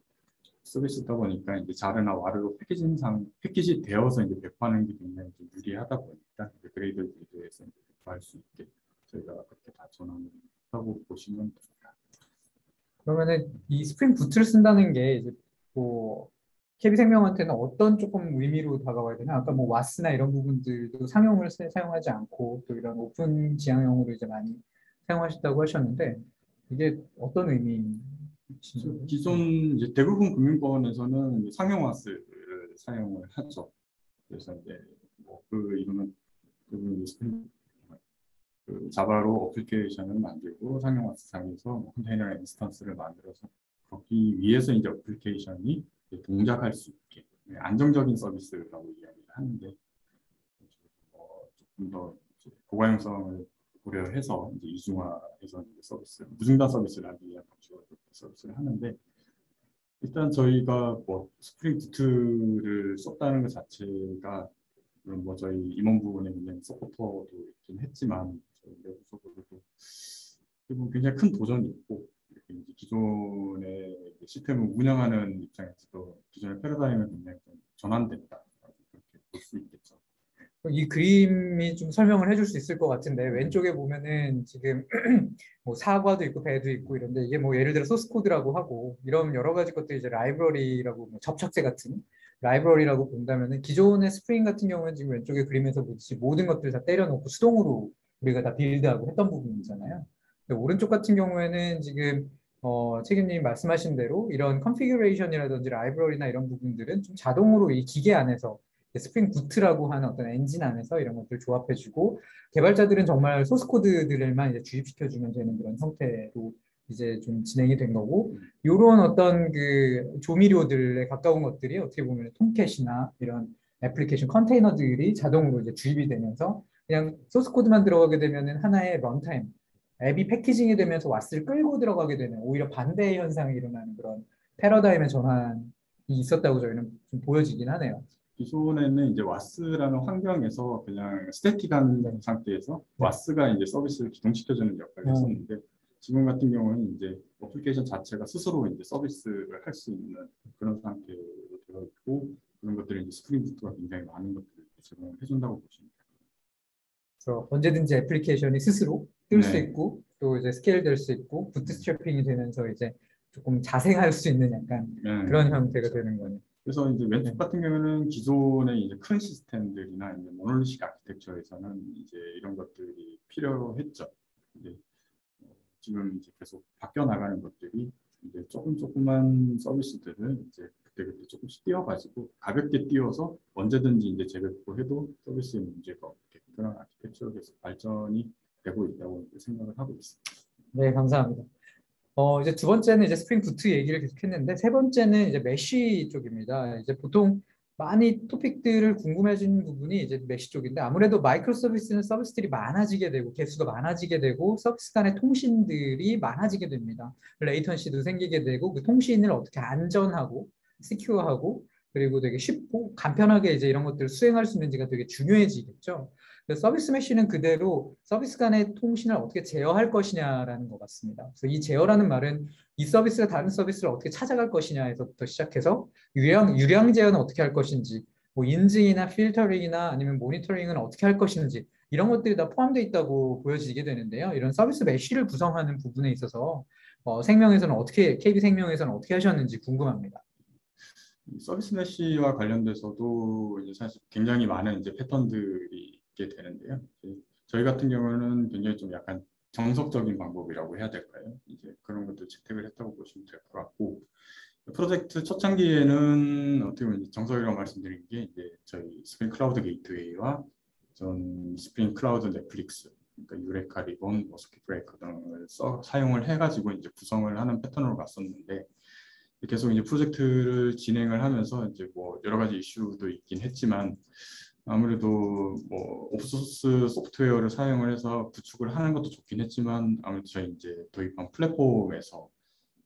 [SPEAKER 2] 서비스다 보니까 이제 jar나 war로 packaging상 패키지 되어서 이제 배포하는 게 굉장히 좀 유리하다 보니까 Gradle build해서 배포할 수 있게 저희가 그렇게 다 전환을 하고 보시면 됩니다.
[SPEAKER 1] 그러면은 이 Spring Boot를 쓴다는 게 이제 뭐 KB 생명한테는 어떤 조금 의미로 다가와야 되나? 아까 뭐 WAS나 이런 부분들도 상용을 사용하지 않고 또 이런 오픈 지향형으로 이제 많이 사용하셨다고 하셨는데 이게 어떤 의미?
[SPEAKER 2] 기존 이제 대부분 금융권에서는 상용 WAS를 사용을 하죠. 그래서 이제 뭐그 이름은 그 스프링 그 Java로 application을 만들고 상용 WAS 상에서 컨테이너 instance를 만들어서 거기 위에서 이제 application이 동작할 수 있게 네, 안정적인 서비스라고 이야기를 하는데 어, 조금 더 고가용성을 고려해서 이제 이중화해서 이제 서비스 무중단 서비스를 하기 위한 방식으로 서비스를 하는데 일단 저희가 뭐 Spring Boot를 썼다는 것 자체가 물론 뭐 저희 임원 부분에 굉장히 support도 있긴 했지만 내부적으로도 그리고 굉장히 큰 도전이 있고 기존의 시스템을 운영하는 입장에서도 기존의 패러다임을 굉장히 좀 전환됐다 그렇게 볼 수 있겠죠.
[SPEAKER 1] 이 그림이 좀 설명을 해줄 수 있을 것 같은데 왼쪽에 보면은 지금 뭐 사과도 있고 배도 있고 이런데 이게 뭐 예를 들어 source code라고 하고 이런 여러 가지 것들이 이제 라이브러리라고 뭐 접착제 같은 라이브러리라고 본다면은 기존의 스프링 같은 경우는 지금 왼쪽에 그림에서 보듯이 모든 것들 다 때려놓고 수동으로 우리가 다 build하고 했던 부분이잖아요. 오른쪽 같은 경우에는 지금 어, 책임님 말씀하신 대로 이런 configuration이라든지 라이브러리나 이런 부분들은 좀 자동으로 이 기계 안에서 Spring Boot라고 하는 어떤 엔진 안에서 이런 것들 조합해주고 개발자들은 정말 source code들만 이제 주입시켜주면 되는 그런 형태로 이제 좀 진행이 된 거고 이런 어떤 그 조미료들에 가까운 것들이 어떻게 보면 Tomcat이나 이런 애플리케이션 컨테이너들이 자동으로 이제 주입이 되면서 그냥 source code만 들어가게 되면은 하나의 runtime 앱이 packaging이 되면서 WAS를 끌고 들어가게 되는 오히려 반대의 현상이 일어나는 그런 패러다임의 전환이 있었다고 저희는 좀 보여지긴 하네요.
[SPEAKER 2] 기존에는 이제 WAS라는 환경에서 그냥 static한
[SPEAKER 1] 네.
[SPEAKER 2] 상태에서
[SPEAKER 1] 네.
[SPEAKER 2] WAS가 이제 서비스를 기동시켜주는 역할을
[SPEAKER 1] 음.
[SPEAKER 2] 했었는데 지금 같은 경우는 이제 어플리케이션 자체가 스스로 이제 서비스를 할 수 있는 그런 상태로 되어 있고 그런 것들이 이제 Spring Boot가 굉장히 많은 것들을 제공을 해준다고 보시면.
[SPEAKER 1] 그래서 언제든지 application이 스스로 뜰수
[SPEAKER 2] 네.
[SPEAKER 1] 있고 또 이제 스케일 될 수 있고 bootstrapping이 되면서 이제 조금 자생할 수 있는 약간
[SPEAKER 2] 네.
[SPEAKER 1] 그런 형태가 되는 거네요.
[SPEAKER 2] 그래서 이제 왼쪽
[SPEAKER 1] 네.
[SPEAKER 2] 같은 경우는 기존의 이제 큰 시스템들이나 이제 모놀리식 아키텍처에서는 이제 이런 것들이 필요했죠. 이제 어, 지금 이제 계속 바뀌어 나가는 것들이 이제 조금 조금만 서비스들을 이제 그때그때 조금씩 띄워가지고 가볍게 띄워서 언제든지 이제 재배포해도 서비스에 문제가 없게 그런 아키텍처로 계속 발전이 되고 있다고 생각을 하고 있습니다.
[SPEAKER 1] 네, 감사합니다. 어, 이제 두 번째는 이제 Spring Boot 얘기를 계속 했는데, 세 번째는 이제 mesh 쪽입니다. 이제 보통 많이 토픽들을 궁금해지는 부분이 이제 mesh 쪽인데, 아무래도 microservice는 서비스들이 많아지게 되고, 개수가 많아지게 되고, 서비스 간의 통신들이 많아지게 됩니다. latency도 생기게 되고, 그 통신을 어떻게 안전하고, 시큐어하고, 그리고 되게 쉽고 간편하게 이제 이런 것들을 수행할 수 있는지가 되게 중요해지겠죠. 서비스 메쉬는 그대로 서비스 간의 통신을 어떻게 제어할 것이냐라는 것 같습니다. 그래서 이 제어라는 말은 이 서비스가 다른 서비스를 어떻게 찾아갈 것이냐에서부터 시작해서 유량 유량 제어는 어떻게 할 것인지, 뭐 인증이나 필터링이나 아니면 모니터링은 어떻게 할 것인지 이런 것들이 다 포함되어 있다고 보여지게 되는데요. 이런 서비스 메쉬를 구성하는 부분에 있어서 어, 생명에서는 어떻게 KB 생명에서는 어떻게 하셨는지 궁금합니다.
[SPEAKER 2] 이 서비스 mesh와 관련돼서도 이제 사실 굉장히 많은 이제 패턴들이 있게 되는데요. 저희 같은 경우는 굉장히 좀 약간 정석적인 방법이라고 해야 될까요? 이제 그런 것들 채택을 했다고 보시면 될 것 같고 프로젝트 초창기에는 어떻게 보면 정석이라고 말씀드린 게 이제 저희 Spring Cloud Gateway와 전 Spring Cloud Netflix 그러니까 Eureka Ribbon, 뭐 circuit breaker 등을 써, 사용을 해가지고 이제 구성을 하는 패턴으로 갔었는데 계속 이제 프로젝트를 진행을 하면서 이제 뭐 여러 가지 이슈도 있긴 했지만 아무래도 뭐 open source 소프트웨어를 사용을 해서 구축을 하는 것도 좋긴 했지만 아무래도 저희 이제 도입한 플랫폼에서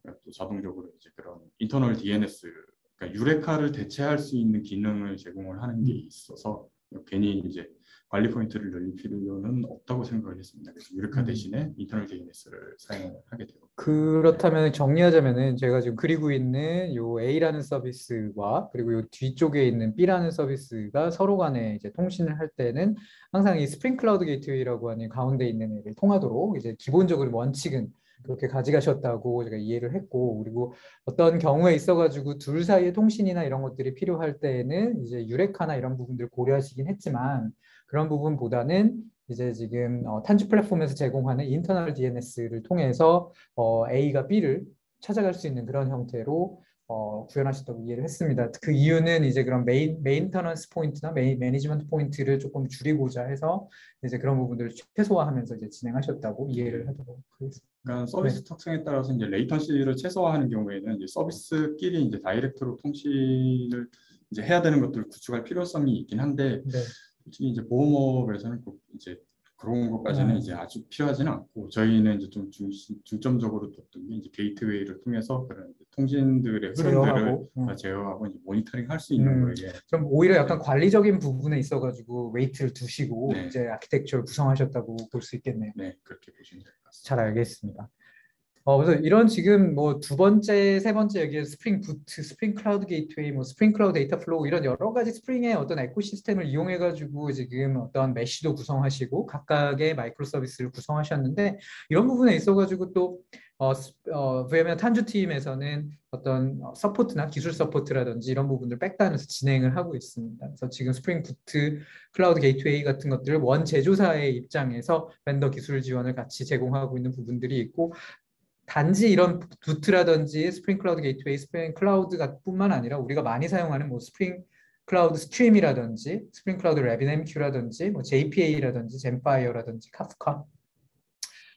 [SPEAKER 2] 또 자동적으로 이제 그런 internal DNS 그러니까 Eureka를 대체할 수 있는 기능을 제공을 하는 게 있어서 괜히 이제 관리 포인트를 늘릴 필요는 없다고 생각을 했습니다. 그래서 Eureka
[SPEAKER 1] 음.
[SPEAKER 2] 대신에 internal DNS를 사용을 하게 되고
[SPEAKER 1] 그렇다면 정리하자면은 제가 지금 그리고 있는 요 A라는 서비스와 그리고 요 뒤쪽에 있는 B라는 서비스가 서로 간에 이제 통신을 할 때는 항상 이 Spring Cloud Gateway라고 하는 가운데 있는 애를 통하도록 이제 기본적으로 원칙은 그렇게 가져가셨다고 제가 이해를 했고 그리고 어떤 경우에 있어가지고 둘 사이의 통신이나 이런 것들이 필요할 때에는 이제 Eureka나 이런 부분들을 고려하시긴 했지만 그런 부분보다는 이제 지금 어, Tanzu 플랫폼에서 제공하는 internal DNS를 통해서 어, A가 B를 찾아갈 수 있는 그런 형태로 어, 구현하셨다고 이해를 했습니다. 그 이유는 이제 그런 메인 maintenance 포인트나 메인 management 포인트를 조금 줄이고자 해서 이제 그런 부분들을 최소화하면서 이제 진행하셨다고 이해를 하도록 하겠습니다.
[SPEAKER 2] 그러니까 서비스 특성에 따라서 이제 latency를 최소화하는 경우에는 이제 서비스끼리 이제 direct로 통신을 이제 해야 되는 것들을 구축할 필요성이 있긴 한데
[SPEAKER 1] 네.
[SPEAKER 2] 솔직히 이제 보험업에서는 꼭 이제 그런 것까지는
[SPEAKER 1] 음.
[SPEAKER 2] 이제 아주 필요하지는 않고 저희는 이제 좀 중, 중점적으로 뒀던 게 이제 gateway를 통해서 그런 이제 통신들의 흐름들을
[SPEAKER 1] 제어하고 음.
[SPEAKER 2] 다 제어하고 이제 모니터링 할 수 있는
[SPEAKER 1] 음.
[SPEAKER 2] 거에
[SPEAKER 1] 좀 오히려 약간 관리적인 부분에 있어가지고 weight를 두시고
[SPEAKER 2] 네.
[SPEAKER 1] 이제 아키텍처를 구성하셨다고 볼 수 있겠네요.
[SPEAKER 2] 네 그렇게 보시면 될 것 같습니다.
[SPEAKER 1] 잘 알겠습니다. 어, 그래서 이런 지금 뭐 두 번째, 세 번째 여기에 Spring Boot, Spring Cloud Gateway, 뭐 Spring Cloud Data Flow 이런 여러 가지 Spring의 어떤 ecosystem을 이용해 가지고 지금 어떤 mesh도 구성하시고 각각의 microservice를 구성하셨는데 이런 부분에 있어 가지고 또 어, 스- 어, 왜냐면 Tanzu 팀에서는 어떤 어, support나 기술 support라든지 이런 부분들 back단에서 진행을 하고 있습니다. 그래서 지금 Spring Boot, Cloud Gateway 같은 것들을 원 제조사의 입장에서 vendor 기술 지원을 같이 제공하고 있는 부분들이 있고 단지 이런 Boot라든지 Spring Cloud Gateway, Spring Cloud가 뿐만 아니라 우리가 많이 사용하는 뭐 Spring Cloud Stream이라든지 Spring Cloud RabbitMQ라든지 뭐 JPA라든지 GemFire라든지 Kafka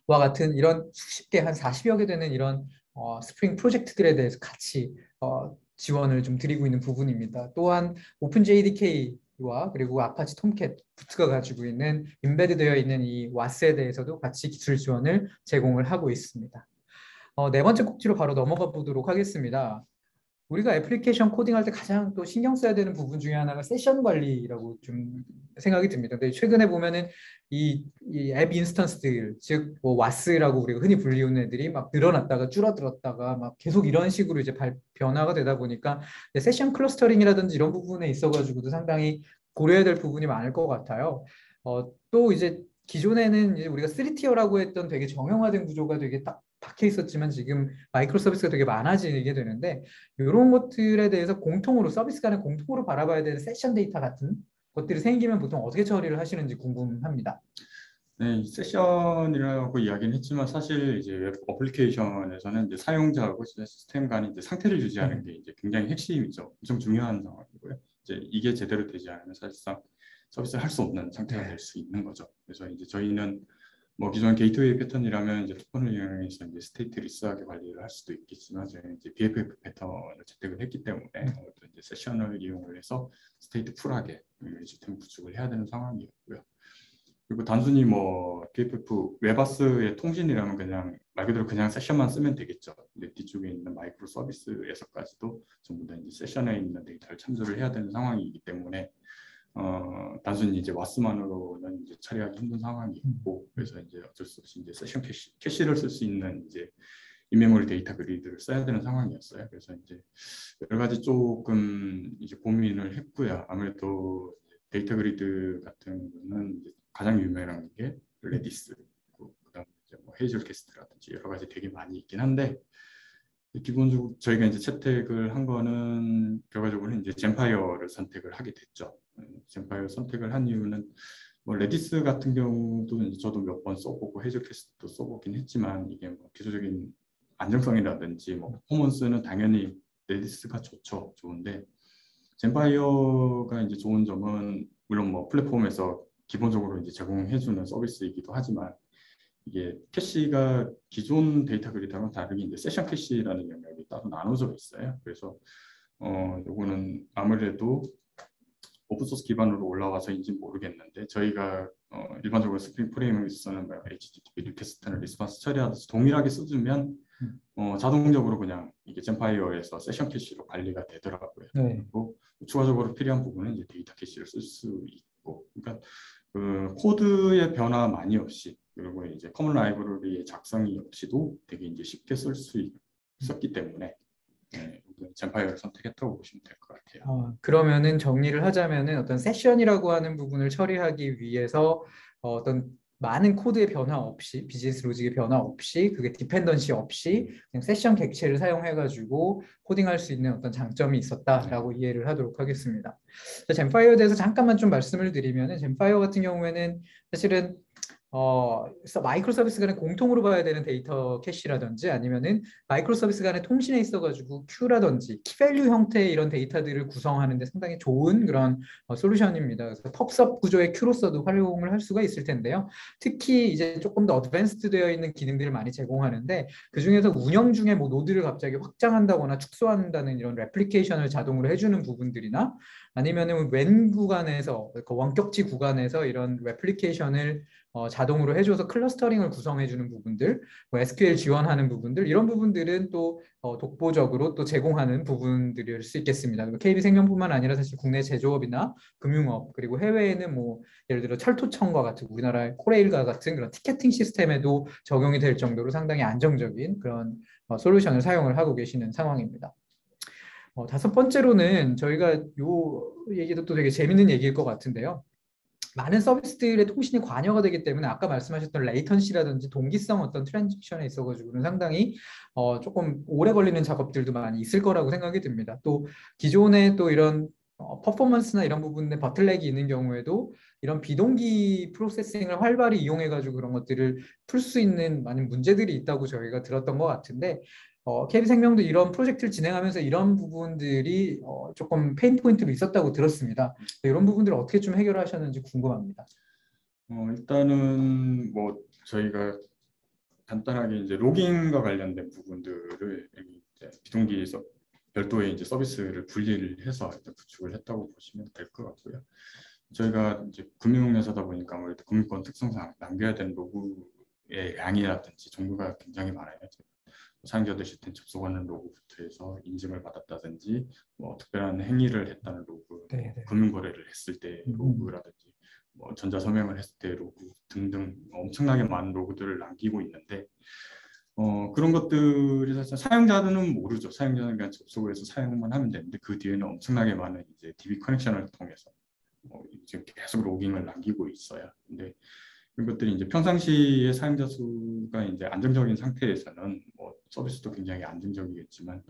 [SPEAKER 1] 와 같은 이런 수십 개, 한 40여 개 되는 이런 어, 스프링 프로젝트들에 대해서 같이 어, 지원을 좀 드리고 있는 부분입니다. 또한 OpenJDK 와 그리고 Apache Tomcat Boot가 가지고 있는 embed 되어 있는 이 WAS에 대해서도 같이 기술 지원을 제공을 하고 있습니다. 어, 네 번째 꼭지로 바로 넘어가 보도록 하겠습니다. 우리가 애플리케이션 코딩할 때 가장 또 신경 써야 되는 부분 중에 하나가 세션 관리라고 좀 생각이 듭니다. 근데 최근에 보면은 이 앱 instance들, 즉 뭐 WAS라고 우리가 흔히 불리우는 애들이 막 늘어났다가 줄어들었다가 막 계속 이런 식으로 이제 발, 변화가 되다 보니까 세션 clustering이라든지 이런 부분에 있어가지고도 상당히 고려해야 될 부분이 많을 것 같아요. 어, 또 이제 기존에는 이제 우리가 3 tier라고 했던 되게 정형화된 구조가 되게 딱 박혀 있었지만 지금 microservice가 되게 많아지게 되는데 이런 것들에 대해서 공통으로 서비스 간에 공통으로 바라봐야 되는 세션 데이터 같은 것들이 생기면 보통 어떻게 처리를 하시는지 궁금합니다.
[SPEAKER 2] 네, 세션이라고 이야기는 했지만 사실 이제 웹 어플리케이션에서는 이제 사용자하고 시스템 간의 이제 상태를 유지하는 게 이제 굉장히 핵심이죠. 엄청 중요한 상황이고요. 이제 이게 제대로 되지 않으면 사실상 서비스를 할 수 없는 상태가 될 수 있는 거죠. 그래서 이제 저희는 뭐 기존 게이트웨이 패턴이라면 이제 토큰을 이용해서 이제 stateless하게 관리를 할 수도 있겠지만 저희는 이제 BFF 패턴을 채택을 했기 때문에 어떤 이제 세션을 이용을 해서 stateful하게 시스템 구축을 해야 되는 상황이었고요. 그리고 단순히 뭐 BFF 웹 WAS의 통신이라면 그냥 말 그대로 그냥 세션만 쓰면 되겠죠. 근데 뒤쪽에 있는 microservice에서까지도 전부 다 이제 세션에 있는 데이터를 참조를 해야 되는 상황이기 때문에 어, 단순히 이제 WAS만으로는 이제 처리하기 힘든 상황이 있고 그래서 이제 어쩔 수 없이 이제 세션 cache, cache를 쓸 수 있는 이제 in-memory data grid를 써야 되는 상황이었어요. 그래서 이제 여러 가지 조금 이제 고민을 했고요. 아무래도 데이터 그리드 같은 거는 이제 가장 유명한 게 Redis, 그다음 이제 뭐 Hazelcast라든지 여러 가지 되게 많이 있긴 한데 기본적으로 저희가 이제 채택을 한 거는 결과적으로 이제 젠파이어를 선택을 하게 됐죠. 젠파이어 선택을 한 이유는 뭐 Redis 같은 경우도 저도 몇 번 써보고 Hazelcast도 써보긴 했지만 이게 뭐 기술적인 안정성이라든지 뭐 퍼포먼스는 당연히 Redis가 좋죠. 좋은데 젠파이어가 이제 좋은 점은 물론 뭐 플랫폼에서 기본적으로 이제 제공해주는 서비스이기도 하지만 이게 cache가 기존 데이터 그리드랑 다르게 이제 session cache라는 영역이 따로 나눠져 있어요. 그래서 어 요거는 아무래도 오픈소스 기반으로 올라와서인지 모르겠는데 저희가 어, 일반적으로 Spring Framework에서는 뭐 HTTP request나 response 처리하듯이 동일하게 써주면 음. 어, 자동적으로 그냥 이게 GemFire에서 session cache로 관리가 되더라고요. 네. 그리고 추가적으로 필요한 부분은 이제 데이터 cache를 쓸 수 있고, 그러니까 그 코드의 변화 많이 없이 그리고 이제 common library의 작성이 없이도 되게 이제 쉽게 쓸 수 있었기 때문에 네, 젠파이어를 선택했다고 보시면 될 것 같아요.
[SPEAKER 1] 어, 그러면은 정리를 하자면은 어떤 session이라고 하는 부분을 처리하기 위해서 어, 어떤 많은 코드의 변화 없이 비즈니스 logic의 변화 없이 그게 dependency 없이 그냥 세션 객체를 사용해 가지고 코딩할 수 있는 어떤 장점이 있었다라고 네. 이해를 하도록 하겠습니다. 젠파이어에 대해서 잠깐만 좀 말씀을 드리면은 젠파이어 같은 경우에는 사실은 어, microservice 간에 공통으로 봐야 되는 데이터 cache라든지 아니면은 microservice 간의 통신에 있어가지고 queue라든지 key-value 형태의 이런 데이터들을 구성하는데 상당히 좋은 그런 어, 솔루션입니다. 그래서 pub/sub 구조의 queue로서도 활용을 할 수가 있을 텐데요. 특히 이제 조금 더 advanced 되어 있는 기능들을 많이 제공하는데 그 중에서 운영 중에 뭐 노드를 갑자기 확장한다거나 축소한다는 이런 replication을 자동으로 해주는 부분들이나 아니면은 WAN 구간에서 그 원격지 구간에서 이런 replication을 어, 자동으로 해줘서 clustering을 구성해주는 부분들, 뭐 SQL 지원하는 부분들 이런 부분들은 또 어, 독보적으로 또 제공하는 부분들일 수 있겠습니다. KB생명뿐만 아니라 사실 국내 제조업이나 금융업 그리고 해외에는 뭐 예를 들어 철도청과 같은 우리나라의 코레일과 같은 그런 티켓팅 시스템에도 적용이 될 정도로 상당히 안정적인 그런 어, 솔루션을 사용을 하고 계시는 상황입니다. 어, 다섯 번째로는 저희가 요 얘기도 또 되게 재밌는 얘기일 것 같은데요. 많은 서비스들의 통신이 관여가 되기 때문에 아까 말씀하셨던 latency라든지 동기성 어떤 transaction에 있어가지고는 상당히 어, 조금 오래 걸리는 작업들도 많이 있을 거라고 생각이 듭니다. 또 기존에 또 이런 어, 퍼포먼스나 이런 부분에 bottleneck이 있는 경우에도 이런 비동기 processing을 활발히 이용해가지고 그런 것들을 풀 수 있는 많은 문제들이 있다고 저희가 들었던 것 같은데 어, KB생명도 이런 프로젝트를 진행하면서 이런 부분들이 어, 조금 pain point로 있었다고 들었습니다. 이런 부분들을 어떻게 좀 해결하셨는지 궁금합니다.
[SPEAKER 2] 어, 일단은 뭐 저희가 간단하게 이제 logging과 관련된 부분들을 이제 비동기에서 별도의 이제 서비스를 분리를 해서 구축을 했다고 보시면 될 것 같고요. 저희가 이제 금융회사다 보니까 아무래도 금융권 특성상 남겨야 되는 로그의 양이라든지 종류가 굉장히 많아요. 사용자들 시스템 접속하는 로그부터 해서 인증을 받았다든지 뭐 특별한 행위를 했다는 로그,
[SPEAKER 1] 네, 네.
[SPEAKER 2] 금융거래를 했을 때
[SPEAKER 1] 음.
[SPEAKER 2] 로그라든지 뭐 전자서명을 했을 때 로그 등등 엄청나게 많은 로그들을 남기고 있는데 어, 그런 것들이 사실 사용자들은 모르죠. 사용자는 그냥 접속을 해서 사용만 하면 되는데 그 뒤에는 엄청나게 많은 이제 DB 커넥션을 통해서 어, 이제 계속 로깅을 남기고 있어요. 근데 이것들이 이제 평상시에 사용자 수가 이제 안정적인 상태에서는 뭐 서비스도 굉장히 안정적이겠지만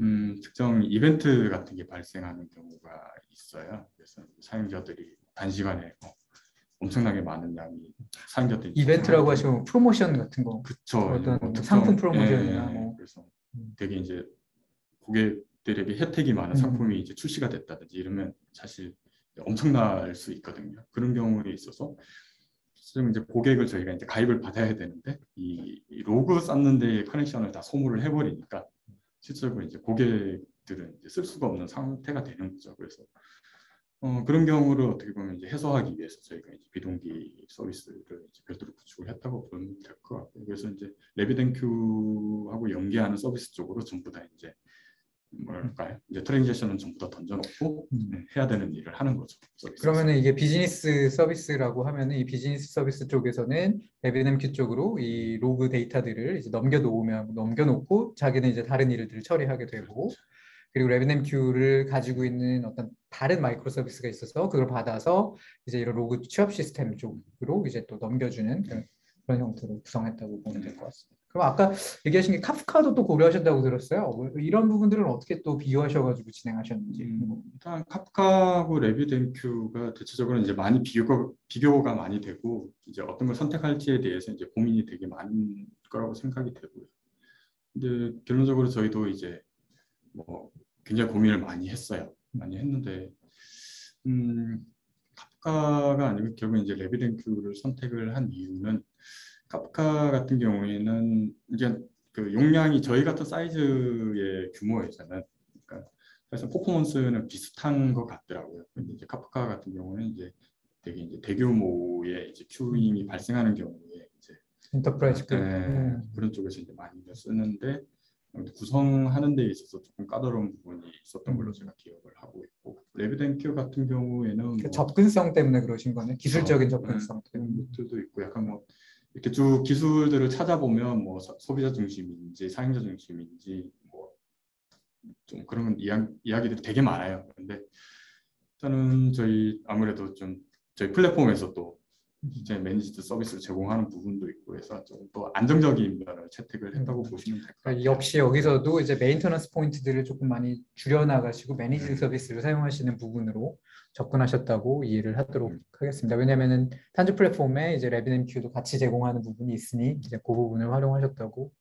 [SPEAKER 2] 음, 특정 이벤트 같은 게 발생하는 경우가 있어요. 그래서 사용자들이 단시간에 어, 엄청나게 많은 양이 사용자들이
[SPEAKER 1] 이벤트라고 하시면 프로모션 같은 거.
[SPEAKER 2] 그쵸.
[SPEAKER 1] 어떤
[SPEAKER 2] 뭐 특정-
[SPEAKER 1] 상품 프로모션이나
[SPEAKER 2] 예,
[SPEAKER 1] 뭐.
[SPEAKER 2] 그래서
[SPEAKER 1] 음.
[SPEAKER 2] 되게 이제 고객들에게 혜택이 많은
[SPEAKER 1] 음.
[SPEAKER 2] 상품이 이제 출시가 됐다든지 이러면 사실 엄청날 수 있거든요. 그런 경우에 있어서 지금 이제 고객을 저희가 이제 가입을 받아야 되는데 이, 이 로그 쌓는 데 connection을 다 소모를 해버리니까 실제로 이제 고객들은 이제 쓸 수가 없는 상태가 되는 거죠. 그래서 어, 그런 경우를 어떻게 보면 이제 해소하기 위해서 저희가 이제 비동기 서비스를 이제 별도로 구축을 했다고 보면 될 것 같고요. 그래서 이제 RabbitMQ하고 연계하는 서비스 쪽으로 전부 다 이제 뭐랄까요? 이제 transaction은 전부 다 던져놓고
[SPEAKER 1] 음.
[SPEAKER 2] 네, 해야 되는 일을 하는 거죠.
[SPEAKER 1] 그러면은 이게 비즈니스 서비스라고 하면은 이 비즈니스 서비스 쪽에서는 RabbitMQ 쪽으로 이 로그 데이터들을 이제 넘겨놓으면 넘겨놓고 자기는 이제 다른 일들을 처리하게 되고 그리고 RabbitMQ를 가지고 있는 어떤 다른 microservice가 있어서 그걸 받아서 이제 이런 로그 취합 시스템 쪽으로 이제 또 넘겨주는 그런, 그런 형태로 구성했다고 보면 될 것 같습니다. 그럼 아까 얘기하신 게 Kafka도 또 고려하셨다고 들었어요. 뭐 이런 부분들은 어떻게 또 비교하셔가지고 진행하셨는지.
[SPEAKER 2] 음, 일단 Kafka하고 RabbitMQ가 대체적으로 이제 많이 비교가 비교가 많이 되고 이제 어떤 걸 선택할지에 대해서 이제 고민이 되게 많은 거라고 생각이 되고요. 근데 결론적으로 저희도 이제 뭐 굉장히 고민을 많이 했어요. 많이 했는데 음, 카프카가 아니고 결국 이제 레비덴큐를 선택을 한 이유는 카프카 같은 경우에는 이제 그 용량이 저희 같은 사이즈의 규모에서는 그러니까 그래서 퍼포먼스는 비슷한 것 같더라고요. 근데 이제 카프카 같은 경우는 이제 되게 이제 대규모의 이제 큐잉이 발생하는 경우에 이제
[SPEAKER 1] enterprise 그
[SPEAKER 2] 네,
[SPEAKER 1] 음.
[SPEAKER 2] 그런 쪽에서 이제 많이 쓰는데 구성하는 데 있어서 조금 까다로운 부분이 있었던 걸로 제가 기억을 하고 있고 RabbitMQ 같은 경우에는
[SPEAKER 1] 그
[SPEAKER 2] 뭐
[SPEAKER 1] 접근성 때문에 그러신 거네. 기술적인
[SPEAKER 2] 네,
[SPEAKER 1] 접근성
[SPEAKER 2] 그런
[SPEAKER 1] 때문에.
[SPEAKER 2] 것들도 있고 약간 뭐 이렇게 쭉 기술들을 찾아보면 뭐 소- 소비자 중심인지 사용자 중심인지 뭐 좀 그런 이야, 이야기들이 되게 많아요. 근데 저는 저희 아무래도 좀 저희 플랫폼에서 또 이제 managed 서비스를 제공하는 부분도 있고 해서 좀 또 안정적인 면을 채택을 했다고
[SPEAKER 1] 음.
[SPEAKER 2] 보시면 될것
[SPEAKER 1] 그러니까
[SPEAKER 2] 같아요.
[SPEAKER 1] 역시 여기서도 이제 maintenance 포인트들을 조금 많이 줄여나가시고 manage
[SPEAKER 2] 음.
[SPEAKER 1] 서비스를 사용하시는 부분으로 접근하셨다고 이해를 하도록
[SPEAKER 2] 음.
[SPEAKER 1] 하겠습니다. 왜냐하면은 Tanzu 플랫폼에 이제 RabbitMQ도 같이 제공하는 부분이 있으니 이제 그 부분을 활용하셨다고.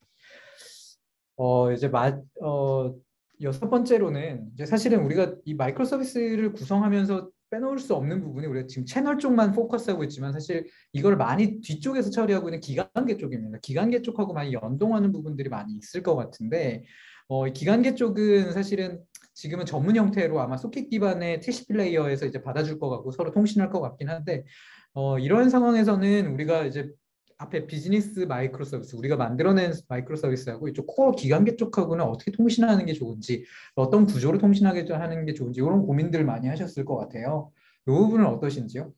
[SPEAKER 1] 어 이제 마 어 여섯 번째로는 이제 사실은 우리가 이 microservice를 구성하면서 빼놓을 수 없는 부분이 우리가 지금 채널 쪽만 포커스하고 있지만 사실 이걸 많이 뒤쪽에서 처리하고 있는 기간계 쪽입니다. 기간계 쪽하고 많이 연동하는 부분들이 많이 있을 것 같은데 어, 이 기간계 쪽은 사실은 지금은 전문 형태로 아마 소켓 기반의 TCP layer에서 이제 받아줄 것 같고 서로 통신할 것 같긴 한데 어, 이런 상황에서는 우리가 이제 앞에 비즈니스 microservice 우리가 만들어낸 microservice하고 이쪽 core 기간계 쪽하고는 어떻게 통신하는 게 좋은지 어떤 구조로 통신하게 하는 게 좋은지 이런 고민들 많이 하셨을 것 같아요. 이 부분은 어떠신지요?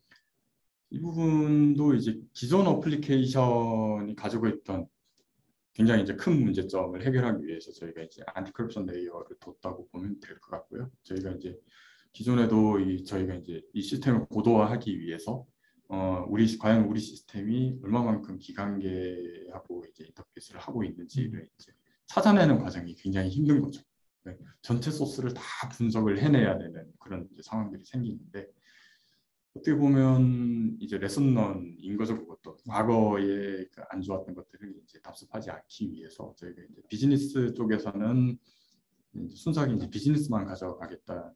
[SPEAKER 2] 이 부분도 이제 기존 어플리케이션이 가지고 있던 굉장히 이제 큰 문제점을 해결하기 위해서 저희가 이제 anti-corruption layer를 뒀다고 보면 될 것 같고요. 저희가 이제 기존에도 이 저희가 이제 이 시스템을 고도화하기 위해서 어 우리 과연 우리 시스템이 얼마만큼 기간계하고 이제 인터페이스를 하고 있는지를 이제 찾아내는 과정이 굉장히 힘든 거죠. 네, 전체 소스를 다 분석을 해내야 되는 그런 상황들이 생기는데 어떻게 보면 이제 lesson learned인 거죠 그것도. 과거에 그 안 좋았던 것들을 이제 답습하지 않기 위해서 저희가 이제 비즈니스 쪽에서는 이제 순수하게 이제 비즈니스만 가져가겠다는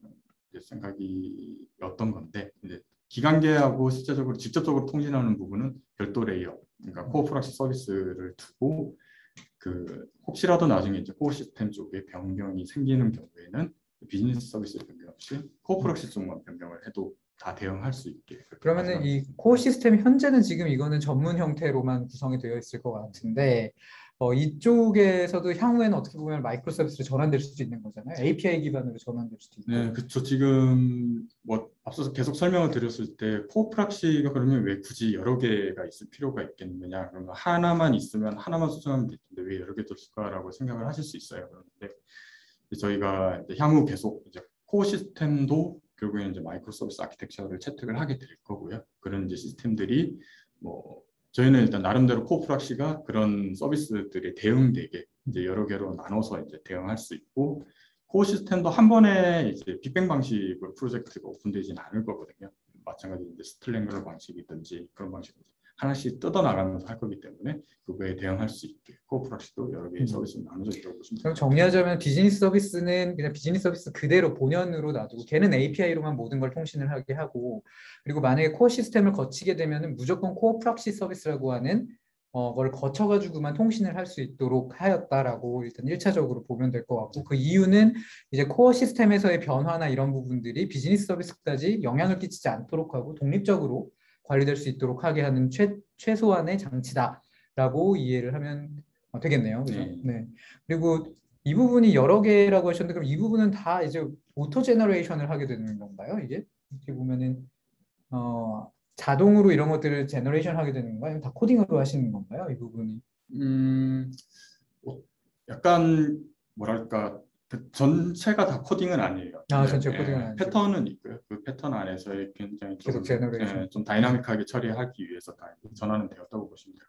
[SPEAKER 2] 생각이었던 건데 이제 기간계하고 실제적으로 직접적으로 통신하는 부분은 별도 layer 그러니까 core proxy 서비스를 두고 그 혹시라도 나중에 이제 core 시스템 쪽에 변경이 생기는 경우에는 비즈니스 서비스 변경 없이 core proxy 쪽만 변경을 해도 다 대응할 수 있게
[SPEAKER 1] 그러면은 이 core 시스템 현재는 지금 이거는 전문 형태로만 구성이 되어 있을 것 같은데 어, 이쪽에서도 향후에는 어떻게 보면 microservice로 전환될 수도 있는 거잖아요. API 기반으로 전환될 수도 있고.
[SPEAKER 2] 네, 그렇죠. 지금 뭐 앞서서 계속 설명을 드렸을 때 core proxy가 그러면 왜 굳이 여러 개가 있을 필요가 있겠느냐? 그러면 하나만 있으면 하나만 수정하면 될 텐데 왜 여러 개 둘까라고 생각을 하실 수 있어요. 그런데 저희가 이제 향후 계속 이제 core 시스템도 결국에는 이제 microservice architecture를 채택을 하게 될 거고요. 그런 이제 시스템들이 뭐 저희는 일단 나름대로 core proxy가 그런 서비스들에 대응되게 이제 여러 개로 나눠서 이제 대응할 수 있고 core 시스템도 한 번에 이제 빅뱅 방식으로 프로젝트가 오픈되지는 않을 거거든요. 마찬가지로 이제 strangler 방식이든지 그런 방식으로 하나씩 뜯어 나가면서 할 거기 때문에 그거에 대응할 수 있게 core proxy도 여러 개의
[SPEAKER 1] 음.
[SPEAKER 2] 서비스로 나눠져 있다고 보시면
[SPEAKER 1] 그럼
[SPEAKER 2] 됩니다.
[SPEAKER 1] 정리하자면 비즈니스 서비스는 그냥 비즈니스 서비스 그대로 본연으로 놔두고 걔는 API로만 모든 걸 통신을 하게 하고 그리고 만약에 core 시스템을 거치게 되면은 무조건 core proxy 서비스라고 하는 어, 걸 거쳐가지고만 통신을 할 수 있도록 하였다라고 일단 1차적으로 보면 될 것 같고 그 이유는 이제 core 시스템에서의 변화나 이런 부분들이 비즈니스 서비스까지 영향을 끼치지 않도록 하고 독립적으로 관리될 수 있도록 하게 하는 최, 최소한의 장치다라고 이해를 하면 어, 되겠네요. 그죠?
[SPEAKER 2] 네.
[SPEAKER 1] 네. 그리고 이 부분이 여러 개라고 하셨는데 그럼 이 부분은 다 이제 auto generation을 하게 되는 건가요? 이게 이렇게 보면은 어, 자동으로 이런 것들을 generation 하게 되는 건가요? 다 코딩으로 하시는 건가요? 이 부분이.
[SPEAKER 2] 음, 뭐 약간 뭐랄까 그 전체가 다 코딩은 아니에요.
[SPEAKER 1] 아,
[SPEAKER 2] 네,
[SPEAKER 1] 전체
[SPEAKER 2] 예,
[SPEAKER 1] 코딩은 아니고.
[SPEAKER 2] 패턴은 있고요. 그 패턴 안에서의 굉장히 좀,
[SPEAKER 1] 계속 generation.
[SPEAKER 2] 예, 좀 dynamic하게 처리하기 위해서 다 전환은 되었다고 보시면 돼요.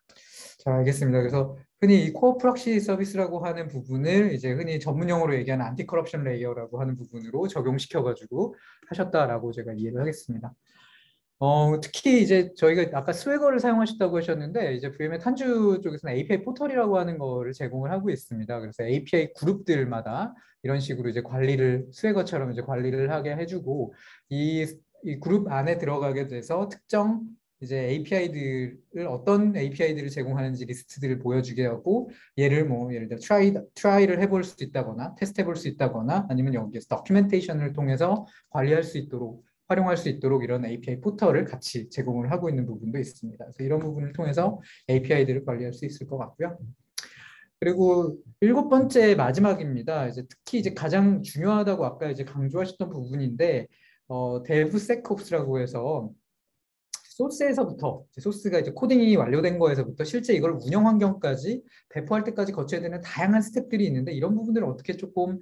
[SPEAKER 1] 자, 알겠습니다. 그래서 흔히 이 core proxy 서비스라고 하는 부분을 이제 흔히 전문 용어로 얘기하는 anti-corruption layer라고 하는 부분으로 적용시켜 가지고 하셨다라고 제가 이해를 하겠습니다. 어, 특히 이제 저희가 아까 Swagger를 사용하셨다고 하셨는데 이제 VMware의 Tanzu 쪽에서는 API 포털이라고 하는 거를 제공을 하고 있습니다. 그래서 API 그룹들마다 이런 식으로 이제 관리를 Swagger처럼 이제 관리를 하게 해주고 이, 이 그룹 안에 들어가게 돼서 특정 이제 API들을 어떤 API들을 제공하는지 리스트들을 보여주게 하고 얘를 뭐 예를 들어 try try를 해볼 수 있다거나 테스트 해볼 수 있다거나 아니면 여기에서 documentation을 통해서 관리할 수 있도록 활용할 수 있도록 이런 API 포털을 같이 제공을 하고 있는 부분도 있습니다. 그래서 이런 부분을 통해서 API들을 관리할 수 있을 것 같고요. 그리고 일곱 번째 마지막입니다. 이제 특히 이제 가장 중요하다고 아까 이제 강조하셨던 부분인데 어, DevSecOps라고 해서 소스에서부터 소스가 이제 코딩이 완료된 거에서부터 실제 이걸 운영 환경까지 배포할 때까지 거쳐야 되는 다양한 스텝들이 있는데 이런 부분들을 어떻게 조금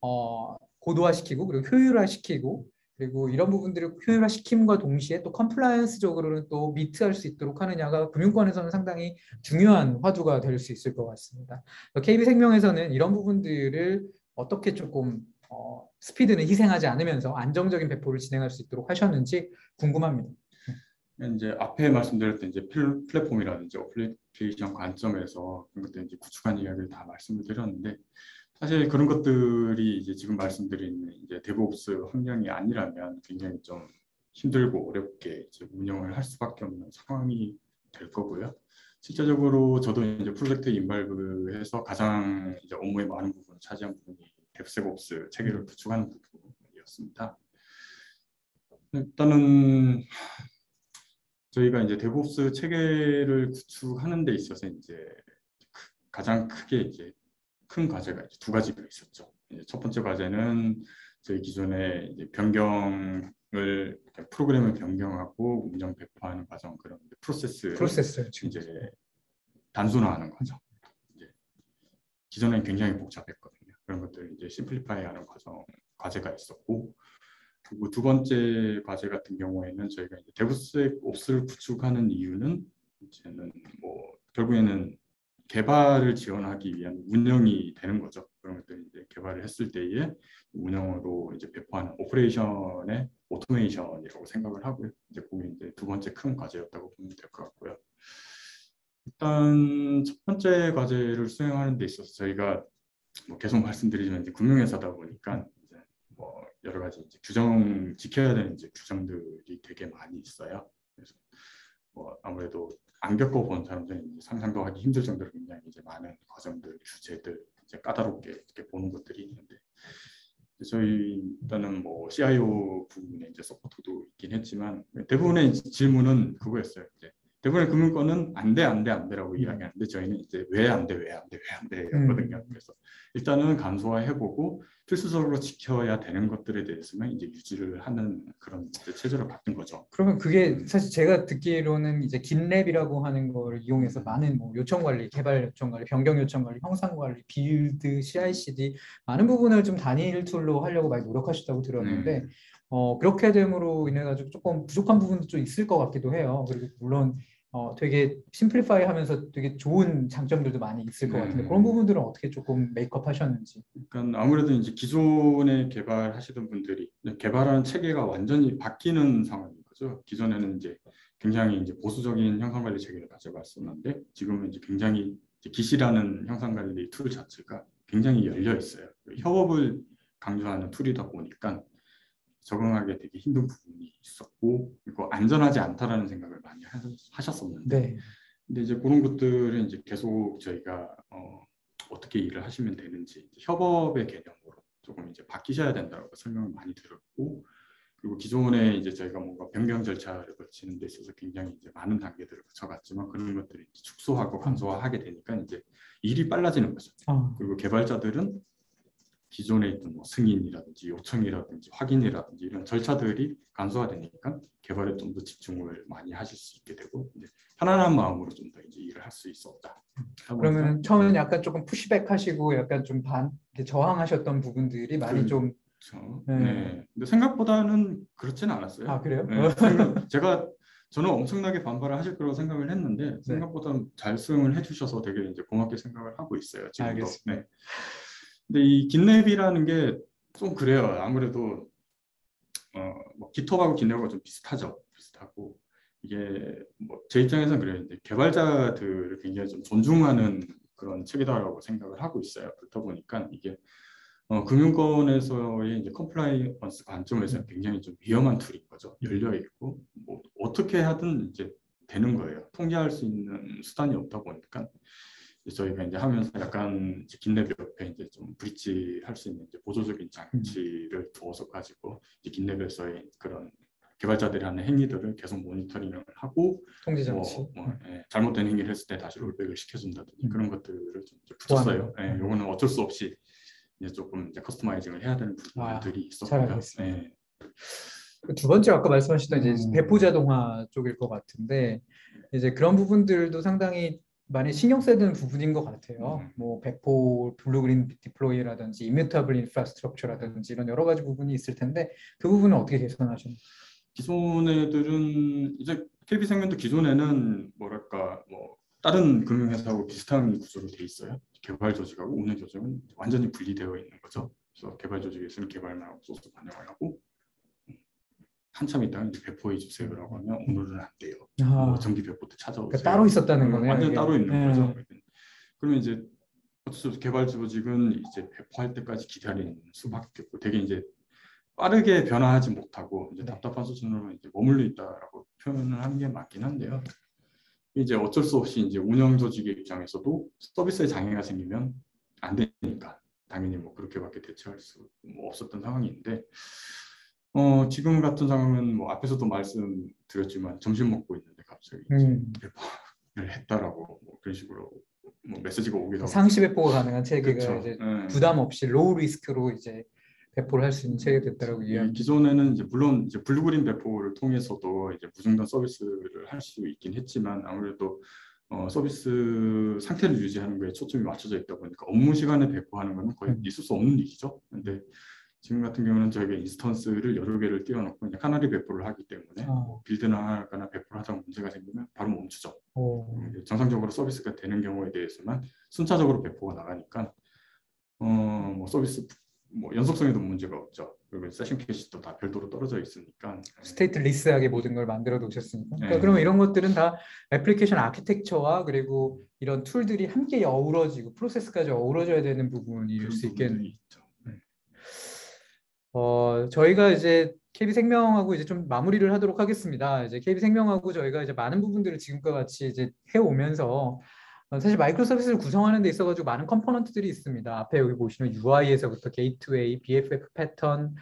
[SPEAKER 1] 어, 고도화시키고 그리고 효율화시키고 그리고 이런 부분들을 효율화시킴과 동시에 또 compliance적으로는 또 meet할 수 있도록 하느냐가 금융권에서는 상당히 중요한 화두가 될 수 있을 것 같습니다. KB생명에서는 이런 부분들을 어떻게 조금 어, 스피드는 희생하지 않으면서 안정적인 배포를 진행할 수 있도록 하셨는지 궁금합니다.
[SPEAKER 2] 이제 앞에 말씀드렸던 이제 플- 플랫폼이라든지 어플리케이션 관점에서 그런 것들 이제 구축한 이야기를 다 말씀을 드렸는데 사실 그런 것들이 이제 지금 말씀드린 이제 DevOps 환경이 아니라면 굉장히 좀 힘들고 어렵게 이제 운영을 할 수밖에 없는 상황이 될 거고요. 실제적으로 저도 이제 프로젝트 involve에서 가장 이제 업무의 많은 부분을 차지한 부분이 DevSecOps 체계를 구축하는 부분이었습니다. 일단은 저희가 이제 DevOps 체계를 구축하는 데 있어서 이제 크- 가장 크게 이제 큰 과제가 이제 두 가지가 있었죠. 이제 첫 번째 과제는 저희 기존에 이제 변경을 프로그램을 변경하고 운영 배포하는 과정 그런 프로세스
[SPEAKER 1] 프로세스.
[SPEAKER 2] 이제 단순화하는 과정. 이제 기존엔 굉장히 복잡했거든요. 그런 것들 이제 simplify하는 과정 과제가 있었고 그리고 두 번째 과제 같은 경우에는 저희가 이제 DevSecOps를 구축하는 이유는 이제는 뭐 결국에는 개발을 지원하기 위한 운영이 되는 거죠. 그런 것들 이제 개발을 했을 때에 운영으로 이제 배포하는 operation의 automation이라고 생각을 하고요. 이제 그게 이제 두 번째 큰 과제였다고 보면 될 것 같고요. 일단 첫 번째 과제를 수행하는 데 있어서 저희가 뭐 계속 말씀드리지만 이제 금융회사다 보니까 이제 뭐 여러 가지 이제 규정 지켜야 되는 이제 규정들이 되게 많이 있어요. 그래서 뭐 아무래도 안 겪어본 사람들은 상상도 하기 힘들 정도로 굉장히 이제 많은 과정들, 주제들 이제 까다롭게 이렇게 보는 것들이 있는데 저희 일단은 뭐 CIO 부분에 이제 서포트도 있긴 했지만 대부분의 질문은 그거였어요. 이제 대부분의 금융권은 안 돼, 안 돼, 안 돼라고
[SPEAKER 1] 음.
[SPEAKER 2] 이야기하는데 저희는 이제 왜 안 돼, 왜 안 돼, 왜 안 돼였거든요.
[SPEAKER 1] 음.
[SPEAKER 2] 그래서 일단은 간소화해보고 필수적으로 지켜야 되는 것들에 대해서는 이제 유지를 하는 그런 체제로 바뀐 거죠.
[SPEAKER 1] 그러면 그게 사실 제가 듣기로는 이제 GitLab이라고 하는 걸 이용해서 많은 뭐 요청 관리, 개발 요청 관리, 변경 요청 관리, 형상 관리, build, CI/CD 많은 부분을 좀 단일 툴로 하려고 많이 노력하셨다고 들었는데
[SPEAKER 2] 음.
[SPEAKER 1] 어 그렇게 됨으로 인해 가지고 조금 부족한 부분도 좀 있을 것 같기도 해요. 그리고 물론 어 되게 simplify 하면서 되게 좋은 장점들도 많이 있을 것 같은데
[SPEAKER 2] 음.
[SPEAKER 1] 그런 부분들은 어떻게 조금 make up 하셨는지.
[SPEAKER 2] 그러니까 아무래도 이제 기존에 개발하시던 분들이 개발하는 체계가 완전히 바뀌는 상황인 거죠. 기존에는 이제 굉장히 이제 보수적인 형상 관리 체계를 가지고 왔었는데 지금은 이제 굉장히 이제 Git이라는 형상 관리 툴 자체가 굉장히 열려 있어요. 협업을 강조하는 툴이다 보니까 적응하기 되게 힘든 부분이 있었고 그리고 안전하지 않다라는 생각을 많이 하- 하셨었는데
[SPEAKER 1] 네.
[SPEAKER 2] 근데 이제 그런 것들은 이제 계속 저희가 어, 어떻게 일을 하시면 되는지 이제 협업의 개념으로 조금 이제 바뀌셔야 된다고 설명을 많이 드렸고 그리고 기존에 이제 저희가 뭔가 변경 절차를 거치는 데 있어서 굉장히 이제 많은 단계들을 거쳐갔지만 그런 것들이 이제 축소하고 간소화하게 되니까 이제 일이 빨라지는 거죠.
[SPEAKER 1] 아,
[SPEAKER 2] 그리고 개발자들은 기존에 있던 뭐 승인이라든지 요청이라든지 확인이라든지 이런 절차들이 간소화되니까 개발에 좀 더 집중을 많이 하실 수 있게 되고 이제 편안한 마음으로 좀 더 이제 일을 할 수 있었다.
[SPEAKER 1] 그러면 처음에는 약간 조금 푸시백 하시고 약간 좀 반, 저항하셨던 부분들이 많이
[SPEAKER 2] 그-
[SPEAKER 1] 좀,
[SPEAKER 2] 그렇죠.
[SPEAKER 1] 네.
[SPEAKER 2] 네. 근데 생각보다는 그렇지는 않았어요.
[SPEAKER 1] 아, 그래요?
[SPEAKER 2] 네, 제가 저는 엄청나게 반발을 하실 거라고 생각을 했는데 생각보다 잘 수용을 해주셔서 되게 이제 고맙게 생각을 하고 있어요. 지금도.
[SPEAKER 1] 알겠습니다.
[SPEAKER 2] 네. 근데 이 긴랩이라는 게 좀 그래요. 아무래도 어, 뭐 GitHub하고 GitLab하고 좀 비슷하죠. 비슷하고 이게 뭐 제 입장에서는 그래요. 이제 개발자들을 굉장히 좀 존중하는 그런 책이다라고 생각을 하고 있어요. 그렇다 보니까 이게 어, 금융권에서의 이제 compliance 관점에서 굉장히 좀 위험한 툴인 거죠. 열려 있고 뭐 어떻게 하든 이제 되는 거예요. 통제할 수 있는 수단이 없다 보니까 저희가 이제 하면서 약간 GitLab 옆에 이제 좀 bridge 할 수 있는 이제 보조적인 장치를 두어서 가지고 이제 GitLab에서의 그런 개발자들이 하는 행위들을 계속 모니터링을 하고
[SPEAKER 1] 통제
[SPEAKER 2] 뭐,
[SPEAKER 1] 장치.
[SPEAKER 2] 뭐, 예, 잘못된 행위를 했을 때 다시 rollback을 시켜준다든지
[SPEAKER 1] 음.
[SPEAKER 2] 그런 것들을 좀 붙였어요. 예, 요거는 어쩔 수 없이 이제 조금 이제 customizing을 해야 되는
[SPEAKER 1] 아,
[SPEAKER 2] 부분들이
[SPEAKER 1] 잘
[SPEAKER 2] 있었고요. 예.
[SPEAKER 1] 그 두 번째 아까 말씀하셨던 이제
[SPEAKER 2] 음.
[SPEAKER 1] 배포 자동화 쪽일 것 같은데 이제 그런 부분들도 상당히 많이 신경 써야 되는 부분인 것 같아요.
[SPEAKER 2] 음.
[SPEAKER 1] 뭐 배포 blue green deploy라든지 immutable infrastructure라든지 이런 여러 가지 부분이 있을 텐데 그 부분은 어떻게 개선하셨나요?
[SPEAKER 2] 기존 애들은 이제 KB생명도 기존에는 뭐랄까 뭐 다른 금융회사하고 비슷한 구조로 돼 있어요. 개발 조직하고 운영 조직은 완전히 분리되어 있는 거죠. 그래서 개발 조직에서는 개발만 하고 소스 반영을 하고 음, 한참 있다가 이제 배포해 주세요 라고 하면 오늘은 안 돼요. 뭐 정기 배포 때 찾아오세요.
[SPEAKER 1] 그러니까 따로 있었다는 거네요.
[SPEAKER 2] 완전
[SPEAKER 1] 이게.
[SPEAKER 2] 따로 있는
[SPEAKER 1] 네.
[SPEAKER 2] 거죠. 그러면 이제 어쩔 수 없이 개발 조직은 이제 배포할 때까지 기다리는 수밖에 없고 되게 이제 빠르게 변화하지 못하고 이제
[SPEAKER 1] 네.
[SPEAKER 2] 답답한 수준으로 이제 머물러 있다라고 표현을 하는 게 맞긴 한데요. 이제 어쩔 수 없이 이제 운영 조직의 입장에서도 서비스에 장애가 생기면 안 되니까 당연히 뭐 그렇게밖에 대처할 수뭐 없었던 상황인데 어 지금 같은 상황은 뭐 앞에서도 말씀드렸지만 점심 먹고 있는데 갑자기
[SPEAKER 1] 음.
[SPEAKER 2] 배포를 했다라고 뭐 그런 식으로 뭐 메시지가 오기도 하고
[SPEAKER 1] 상시 배포가 가능한 체계가
[SPEAKER 2] 그쵸.
[SPEAKER 1] 이제
[SPEAKER 2] 예.
[SPEAKER 1] 부담 없이 low risk로 이제 배포를 할 수 있는 체계가 됐다라고
[SPEAKER 2] 이
[SPEAKER 1] 이해합니다.
[SPEAKER 2] 기존에는 이제 물론 이제 blue green 배포를 통해서도 이제 무중단 서비스를 할 수 있긴 했지만 아무래도 어, 서비스 상태를 유지하는 거에 초점이 맞춰져 있다 보니까 업무 시간에 배포하는 거는 거의
[SPEAKER 1] 음.
[SPEAKER 2] 있을 수 없는 일이죠. 근데 지금 같은 경우는 저희가 instance를 여러 개를 띄워놓고 그냥 하나씩 배포를 하기 때문에
[SPEAKER 1] 아,
[SPEAKER 2] build나 하거나 배포를 하다가 문제가 생기면 바로 멈추죠.
[SPEAKER 1] 오.
[SPEAKER 2] 이제 정상적으로 서비스가 되는 경우에 대해서만 순차적으로 배포가 나가니까 어, 뭐 서비스 뭐 연속성에도 문제가 없죠. 그리고 session cache도 다 별도로 떨어져 있으니까
[SPEAKER 1] stateless하게 모든 걸 만들어 놓으셨으니까. 그러니까
[SPEAKER 2] 네.
[SPEAKER 1] 그러면 이런 것들은 다 애플리케이션 아키텍처와 그리고 이런 툴들이 함께 어우러지고 프로세스까지 어우러져야 되는 부분일 수 있겠네요. 어, 저희가 이제 KB생명하고 이제 좀 마무리를 하도록 하겠습니다. 이제 KB생명하고 저희가 이제 많은 부분들을 지금과 같이 이제 해오면서 어, 사실 microservice를 구성하는 데 있어가지고 많은 component들이 있습니다. 앞에 여기 보시면 UI에서부터 gateway, BFF 패턴,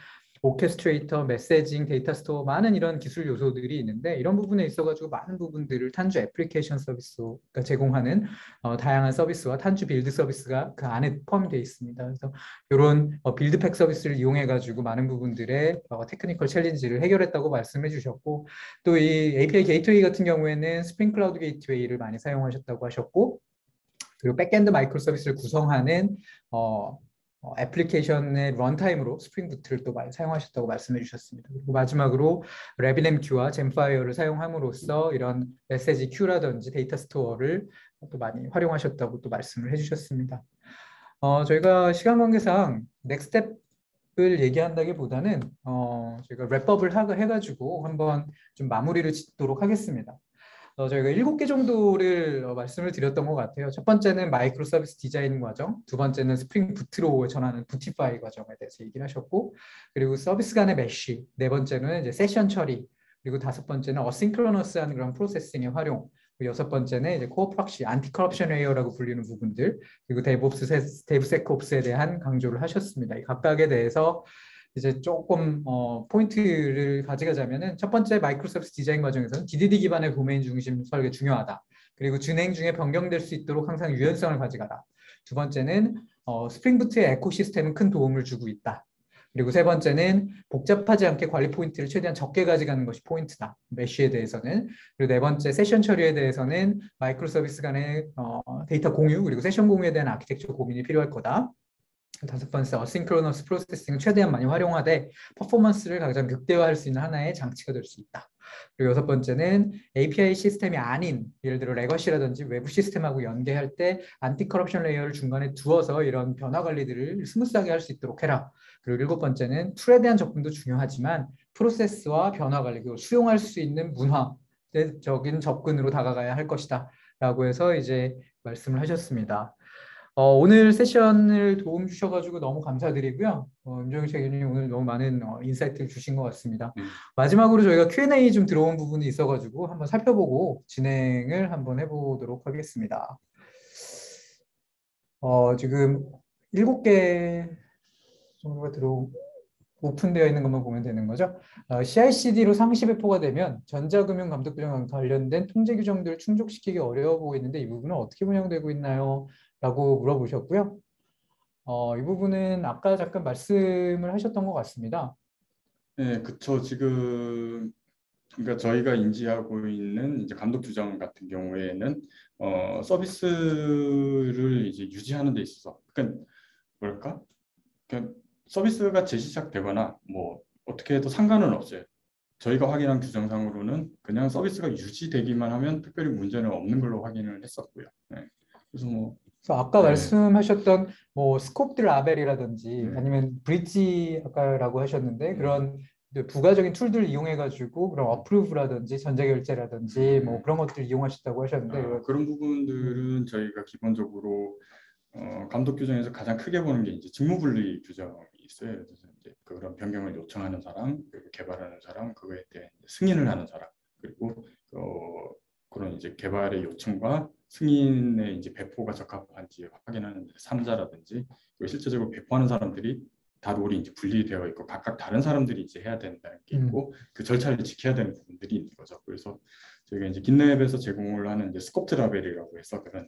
[SPEAKER 1] orchestrator, messaging, data store 많은 이런 기술 요소들이 있는데 이런 부분에 있어가지고 많은 부분들을 Tanzu Application Service가 제공하는 어, 다양한 서비스와 Tanzu Build Service가 그 안에 포함되어 있습니다. 그래서 이런 어, buildpack 서비스를 이용해가지고 많은 부분들의 어, technical challenge를 해결했다고 말씀해 주셨고 또 이 API gateway 같은 경우에는 Spring Cloud Gateway를 많이 사용하셨다고 하셨고 그리고 backend microservice를 구성하는 어, 어, 애플리케이션의 runtime으로 Spring Boot를 또 많이 사용하셨다고 말씀해 주셨습니다. 그리고 마지막으로 RabbitMQ와 GemFire를 사용함으로써 이런 message queue라든지 data store를 또 많이 활용하셨다고 또 말씀을 해 주셨습니다. 어, 저희가 시간 관계상 next step 을 얘기한다기보다는 어, 저희가 wrap-up을 하, 해가지고 한번 좀 마무리를 짓도록 하겠습니다. 어, 저희가 일곱 개 정도를 어, 말씀을 드렸던 것 같아요. 첫 번째는 microservice 디자인 과정, 두 번째는 Spring Boot로 전환하는 bootify 과정에 대해서 얘기를 하셨고, 그리고 서비스 간의 mesh, 네 번째는 이제 세션 처리, 그리고 다섯 번째는 asynchronous한 그런 processing의 활용, 여섯 번째는 이제 core proxy, anti-corruption layer라고 불리는 부분들, 그리고 DevOps, DevSecOps에 대한 강조를 하셨습니다. 이 각각에 대해서 이제 조금 어, 포인트를 가져가자면은 첫 번째 microservice 디자인 과정에서는 DDD 기반의 도메인 중심 설계 중요하다. 그리고 진행 중에 변경될 수 있도록 항상 유연성을 가져가라. 두 번째는 어, Spring Boot의 ecosystem은 큰 도움을 주고 있다. 그리고 세 번째는 복잡하지 않게 관리 포인트를 최대한 적게 가져가는 것이 포인트다. mesh에 대해서는. 그리고 네 번째 세션 처리에 대해서는 microservice 간의 어, 데이터 공유 그리고 세션 공유에 대한 아키텍처 고민이 필요할 거다. 다섯 번째 asynchronous processing을 최대한 많이 활용하되 퍼포먼스를 가장 극대화할 수 있는 하나의 장치가 될 수 있다. 그리고 여섯 번째는 API 시스템이 아닌 예를 들어 legacy라든지 외부 시스템하고 연계할 때 anti-corruption layer를 중간에 두어서 이런 변화 관리들을 smooth하게 할 수 있도록 해라. 그리고 일곱 번째는 tool에 대한 접근도 중요하지만 프로세스와 변화 관리 그리고 수용할 수 있는 문화적인 접근으로 다가가야 할 것이다. 라고 해서 이제 말씀을 하셨습니다. 어, 오늘 세션을 도움 주셔가지고 너무 감사드리고요. 어, 임정희 책임님 오늘 너무 많은 어, insight를 주신 것 같습니다. 네. 마지막으로 저희가 Q&A 좀 들어온 부분이 있어가지고 한번 살펴보고 진행을 한번 해보도록 하겠습니다. 어, 지금 일곱 개 정도가 들어 오픈되어 있는 것만 보면 되는 거죠. 어, CI/CD로 상시 배포가 되면 전자금융 감독 규정 관련된 통제 규정들을 충족시키기 어려워 보이는데 이 부분은 어떻게 운영되고 있나요? 라고 물어보셨고요. 어, 이 부분은 아까 잠깐 말씀을 하셨던 것 같습니다.
[SPEAKER 2] 네, 그쵸. 지금 그러니까 저희가 인지하고 있는 이제 감독 규정 같은 경우에는 어, 서비스를 이제 유지하는 데 있어서 그러니까 뭐랄까? 그러니까 서비스가 재시작되거나 뭐 어떻게 해도 상관은 없어요. 저희가 확인한 규정상으로는 그냥 서비스가 유지되기만 하면 특별히 문제는 없는 걸로 확인을 했었고요. 네. 그래서 뭐
[SPEAKER 1] 그래서 아까 네. 말씀하셨던 뭐 스코프들 라벨이라든지 네. 아니면 브릿지 아까라고 하셨는데 그런 부가적인 툴들을 이용해 가지고 그런 어프루브라든지 전자결제라든지 뭐 음. 그런 것들 이용하셨다고 하셨는데
[SPEAKER 2] 아, 그런 부분들은 저희가 기본적으로 어, 감독 규정에서 가장 크게 보는 게 이제 직무분리 규정이 있어요. 그래서 이제 그런 변경을 요청하는 사람, 그리고 개발하는 사람, 그거에 대해 승인을 하는 사람, 그리고 어, 그런 이제 개발의 요청과 승인의 이제 배포가 적합한지 확인하는 삼자라든지 그리고 실제적으로 배포하는 사람들이 다 role이 이제 분리되어 있고 각각 다른 사람들이 이제 해야 된다는 게 있고 음. 그 절차를 지켜야 되는 부분들이 있는 거죠. 그래서 저희가 이제 GitLab에서 제공을 하는 이제 scope 라벨이라고 해서 그런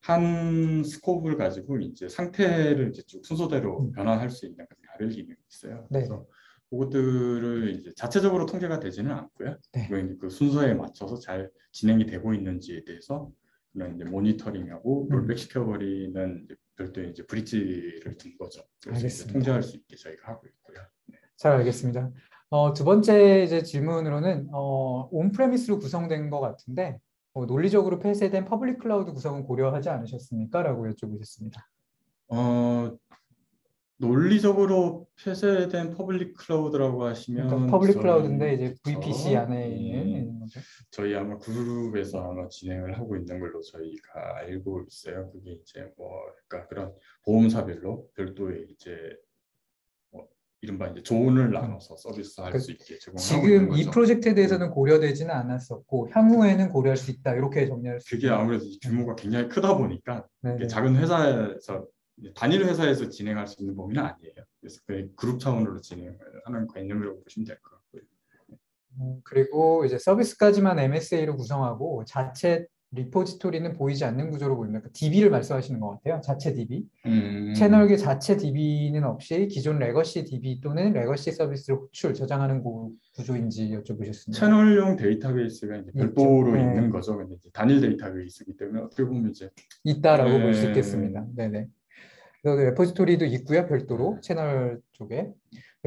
[SPEAKER 2] 한 scope를 가지고 이제 상태를 이제 쭉 순서대로 음. 변화할 수 있는 그런 라벨 기능이 있어요. 네. 그래서 그것들을 이제 자체적으로 통제가 되지는 않고요. 네. 그 순서에 맞춰서 잘 진행이 되고 있는지에 대해서 그런 이제 모니터링하고 음. rollback 시켜버리는 이제 별도의 이제 bridge를 둔 거죠. 알겠습니다. 통제할 수 있게 저희가 하고 있고요. 네.
[SPEAKER 1] 잘 알겠습니다. 어, 두 번째 이제 질문으로는 어, on-premise로 구성된 것 같은데 어, 논리적으로 폐쇄된 public cloud 구성은 고려하지 않으셨습니까? 라고 여쭤보셨습니다.
[SPEAKER 2] 어, 논리적으로 폐쇄된 public cloud라고 하시면
[SPEAKER 1] 그러니까 public cloud인데 이제 VPC 안에 음,
[SPEAKER 2] 있는 거죠. 저희 아마 그룹에서 아마 진행을 하고 있는 걸로 저희가 알고 있어요. 그게 이제 뭐 그러니까 그런 보험사별로 별도의 이제 뭐 이른바 이제 zone을 나눠서 서비스할
[SPEAKER 1] 그
[SPEAKER 2] 수 있게 제공하고
[SPEAKER 1] 지금 이. 프로젝트에 대해서는 고려되지는 않았었고 향후에는 고려할 수 있다 이렇게 정리할 수
[SPEAKER 2] 그게? 아무래도 이 규모가 굉장히 크다 보니까. 작은 회사에서 단일 회사에서 진행할 수 있는 범위는 아니에요. 그래서 그 그룹 차원으로 진행을 하는 개념이라고 보시면 될 것 같고요.
[SPEAKER 1] 음, 그리고 이제 서비스까지만 MSA로 구성하고 자체 repository는 보이지 않는 구조로 보입니다. 그 DB를 말씀하시는 것 같아요. 자체 DB.
[SPEAKER 2] 음,
[SPEAKER 1] 채널계 자체 DB는 없이 기존 legacy DB 또는 legacy 서비스를 호출, 저장하는 구, 구조인지 여쭤보셨습니다.
[SPEAKER 2] 채널용 데이터베이스가 이제. 별도로
[SPEAKER 1] 네.
[SPEAKER 2] 있는 거죠. 근데 이제 단일 데이터베이스이기 때문에 어떻게 보면 이제
[SPEAKER 1] 있다라고 볼수
[SPEAKER 2] 네.
[SPEAKER 1] 있겠습니다. 네네. 그래서 repository도 있고요, 별도로 채널 쪽에.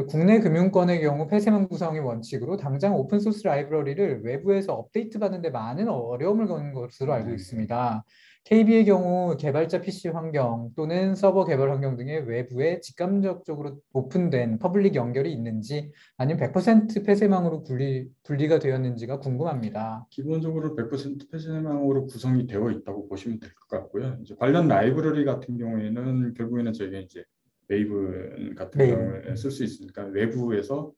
[SPEAKER 1] 국내 금융권의 경우 폐쇄망 구성의 원칙으로 당장 open source library를 외부에서 업데이트 받는데 많은 어려움을 겪는 것으로 알고
[SPEAKER 2] 음.
[SPEAKER 1] 있습니다. KB의 경우 개발자 PC 환경 또는 서버 개발 환경 등의 외부에 직접적으로 오픈된 public 연결이 있는지 아니면 100% 폐쇄망으로 분리, 분리가 되었는지가 궁금합니다.
[SPEAKER 2] 기본적으로 100% 폐쇄망으로 구성이 되어 있다고 보시면 될 것 같고요. 이제 관련 라이브러리 같은 경우에는 결국에는 저희가 이제 웨이브 같은
[SPEAKER 1] 웨이브.
[SPEAKER 2] 경우에 쓸 수 있으니까 외부에서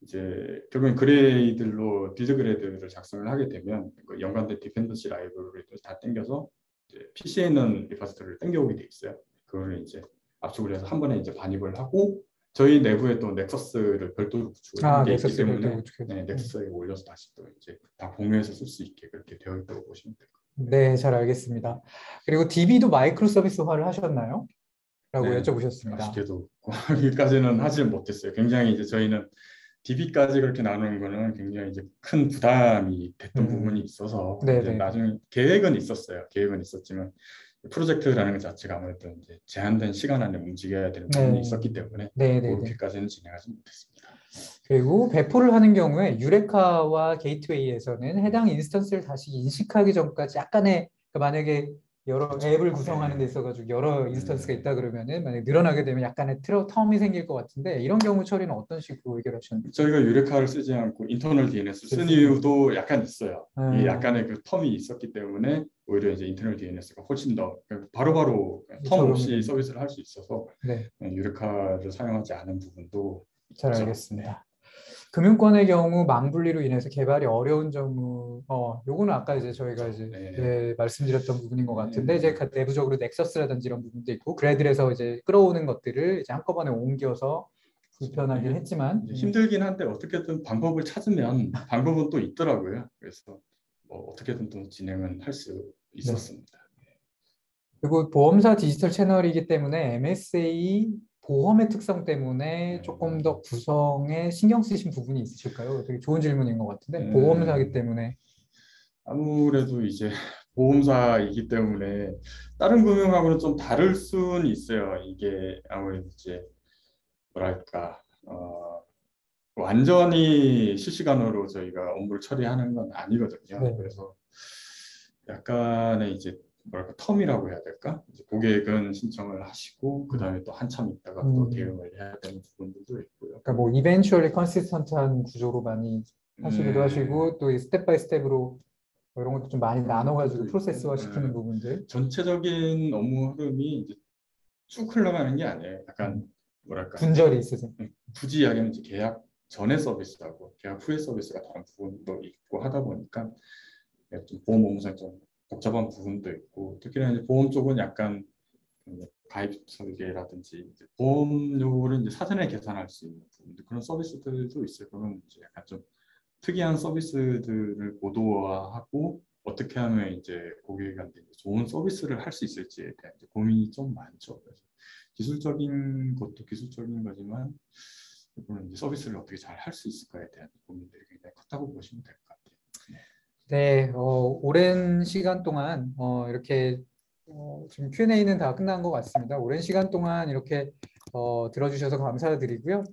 [SPEAKER 2] 이제 결국엔 그레이들로 빌드 그레이드를 작성을 하게 되면 그 연관된 디펜던시 라이브러리를 다 땡겨서 이제 PC에 있는 리파스터를 땡겨오게 돼 있어요. 그거를 이제 압축을 해서 한 번에 이제 반입을 하고 저희 내부에 또 넥서스를 별도로 구축을
[SPEAKER 1] 아,
[SPEAKER 2] 한게 있기 때문에. 네, 넥서스에 올려서 다시 또 이제 다 공유해서 쓸 수 있게 그렇게 되어 있다고 보시면 돼요.
[SPEAKER 1] 네, 잘 알겠습니다. 그리고 DB도 마이크로 서비스화를 하셨나요? 라고
[SPEAKER 2] 네,
[SPEAKER 1] 여쭤보셨습니다.
[SPEAKER 2] 아쉽게도 거기까지는 하지 못했어요. 굉장히 이제 저희는 DB까지 그렇게 나누는 거는 굉장히 이제 큰 부담이 됐던
[SPEAKER 1] 음.
[SPEAKER 2] 부분이 있어서
[SPEAKER 1] 네, 네.
[SPEAKER 2] 나중에 계획은 있었어요. 계획은 있었지만 프로젝트라는 것 자체가 아무래도 이제 제한된 시간 안에 움직여야 되는 부분이
[SPEAKER 1] 네.
[SPEAKER 2] 있었기 때문에
[SPEAKER 1] 네, 네, 네.
[SPEAKER 2] 그렇게까지는 진행하지 못했습니다.
[SPEAKER 1] 그리고 배포를 하는 경우에 Eureka와 gateway에서는 해당 instance를 다시 인식하기 전까지 약간의 그 만약에 여러
[SPEAKER 2] 그렇죠.
[SPEAKER 1] 앱을 구성하는 데
[SPEAKER 2] 네.
[SPEAKER 1] 있어가지고 여러 instance가
[SPEAKER 2] 네.
[SPEAKER 1] 있다 그러면은 만약 늘어나게 되면 약간의 트러 term이 생길 것 같은데 이런 경우 처리는 어떤 식으로 해결하셨는지.
[SPEAKER 2] 저희가 Eureka를 쓰지 않고 internal DNS 쓴. 이유도 약간 있어요.
[SPEAKER 1] 음.
[SPEAKER 2] 이 약간의 그 term이 있었기 때문에 오히려 이제 internal DNS가 훨씬 더 바로바로 텀
[SPEAKER 1] 저렴이
[SPEAKER 2] 없이. 서비스를 할 수 있어서
[SPEAKER 1] 네.
[SPEAKER 2] 유레카를 사용하지 않은 부분도
[SPEAKER 1] 잘
[SPEAKER 2] 있죠.
[SPEAKER 1] 알겠습니다. 금융권의 경우 망분리로 인해서 개발이 어려운 점은 어 요거는 아까 이제 저희가 이제
[SPEAKER 2] 네.
[SPEAKER 1] 예, 말씀드렸던 부분인 것 같은데
[SPEAKER 2] 네.
[SPEAKER 1] 이제 그 내부적으로 넥서스라든지 이런 부분도 있고 그래들에서 이제 끌어오는 것들을 이제 한꺼번에 옮겨서 불편하긴 했지만
[SPEAKER 2] 이제 힘들긴 한데 어떻게든 방법을 찾으면 방법은 또 있더라고요. 그래서 뭐 어떻게든 또 진행은 할 수 있었습니다.
[SPEAKER 1] 그리고 보험사 디지털 채널이기 때문에 MSA 보험의 특성 때문에 조금 더 구성에 신경 쓰신 부분이 있으실까요? 되게 좋은 질문인 것 같은데
[SPEAKER 2] 음.
[SPEAKER 1] 보험사기 때문에
[SPEAKER 2] 아무래도 이제 보험사이기 때문에 다른 금융하고는 좀 다를 수는 있어요. 이게 아무래도 이제 뭐랄까 어, 완전히 실시간으로 저희가 업무를 처리하는 건 아니거든요.
[SPEAKER 1] 네.
[SPEAKER 2] 그래서 약간의 이제 뭐랄까 term이라고 해야 될까? 이제 고객은 신청을 하시고 그 다음에 또 한참 있다가 또
[SPEAKER 1] 음.
[SPEAKER 2] 대응을 해야 되는 부분들도 있고요.
[SPEAKER 1] 그러니까 뭐 eventually consistent한 구조로 많이 하시기도
[SPEAKER 2] 음.
[SPEAKER 1] 하시고 또 step by step으로 뭐 이런 것도 좀 많이 나눠가지고. 프로세스화 시키는
[SPEAKER 2] 음.
[SPEAKER 1] 부분들
[SPEAKER 2] 전체적인 업무 흐름이 이제 쭉 흘러가는 게 아니에요. 약간 뭐랄까
[SPEAKER 1] 분절이 있으세요.
[SPEAKER 2] 굳이 이야기하면 이제 계약 전의 서비스하고 계약 후의 서비스가 다른 부분도 있고 하다 보니까 좀 보험 업무상 좀 복잡한 부분도 있고 특히나 이제 보험 쪽은 약간 그 가입 설계라든지 보험료를 이제 사전에 계산할 수 있는 부분들 그런 서비스들도 있어요. 그런 이제 약간 좀 특이한 서비스들을 고도화하고 어떻게 하면 이제 고객한테 좋은 서비스를 할 수 있을지에 대한 고민이 좀 많죠. 그래서 기술적인 것도 기술적인 거지만 이거는 이제 서비스를 어떻게 잘 할 수 있을까에 대한 고민들이 굉장히 컸다고 보시면 될 것 같아요.
[SPEAKER 1] 네, 어, 오랜 시간 동안 어, 이렇게 어, 지금 Q&A는 다 끝난 것 같습니다. 오랜 시간 동안 이렇게 어, 들어주셔서 감사드리고요.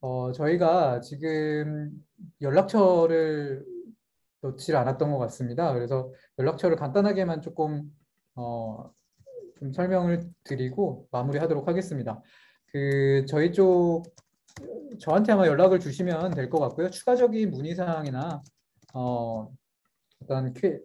[SPEAKER 1] 어, 저희가 지금 연락처를 넣지 않았던 것 같습니다. 그래서 연락처를 간단하게만 조금 어, 좀 설명을 드리고 마무리하도록 하겠습니다. 그 저희 쪽 저한테 아마 연락을 주시면 될 것 같고요. 추가적인 문의 사항이나 어, 어떤 퀴-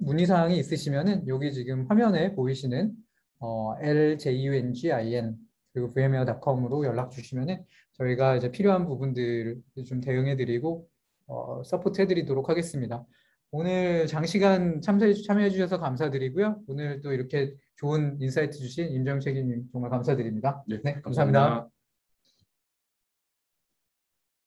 [SPEAKER 1] 문의 사항이 있으시면은 여기 지금 화면에 보이시는 어, LJUNGIN 그리고 vmware.com으로 연락 주시면은 저희가 이제 필요한 부분들을 좀 대응해 드리고 어, support 해 드리도록 하겠습니다. 오늘 장시간 참여해, 참여해 주셔서 감사드리고요. 오늘 또 이렇게 좋은 인사이트 주신 임정 책임님 정말 감사드립니다.
[SPEAKER 2] 네,
[SPEAKER 1] 네, 감사합니다.
[SPEAKER 2] 감사합니다.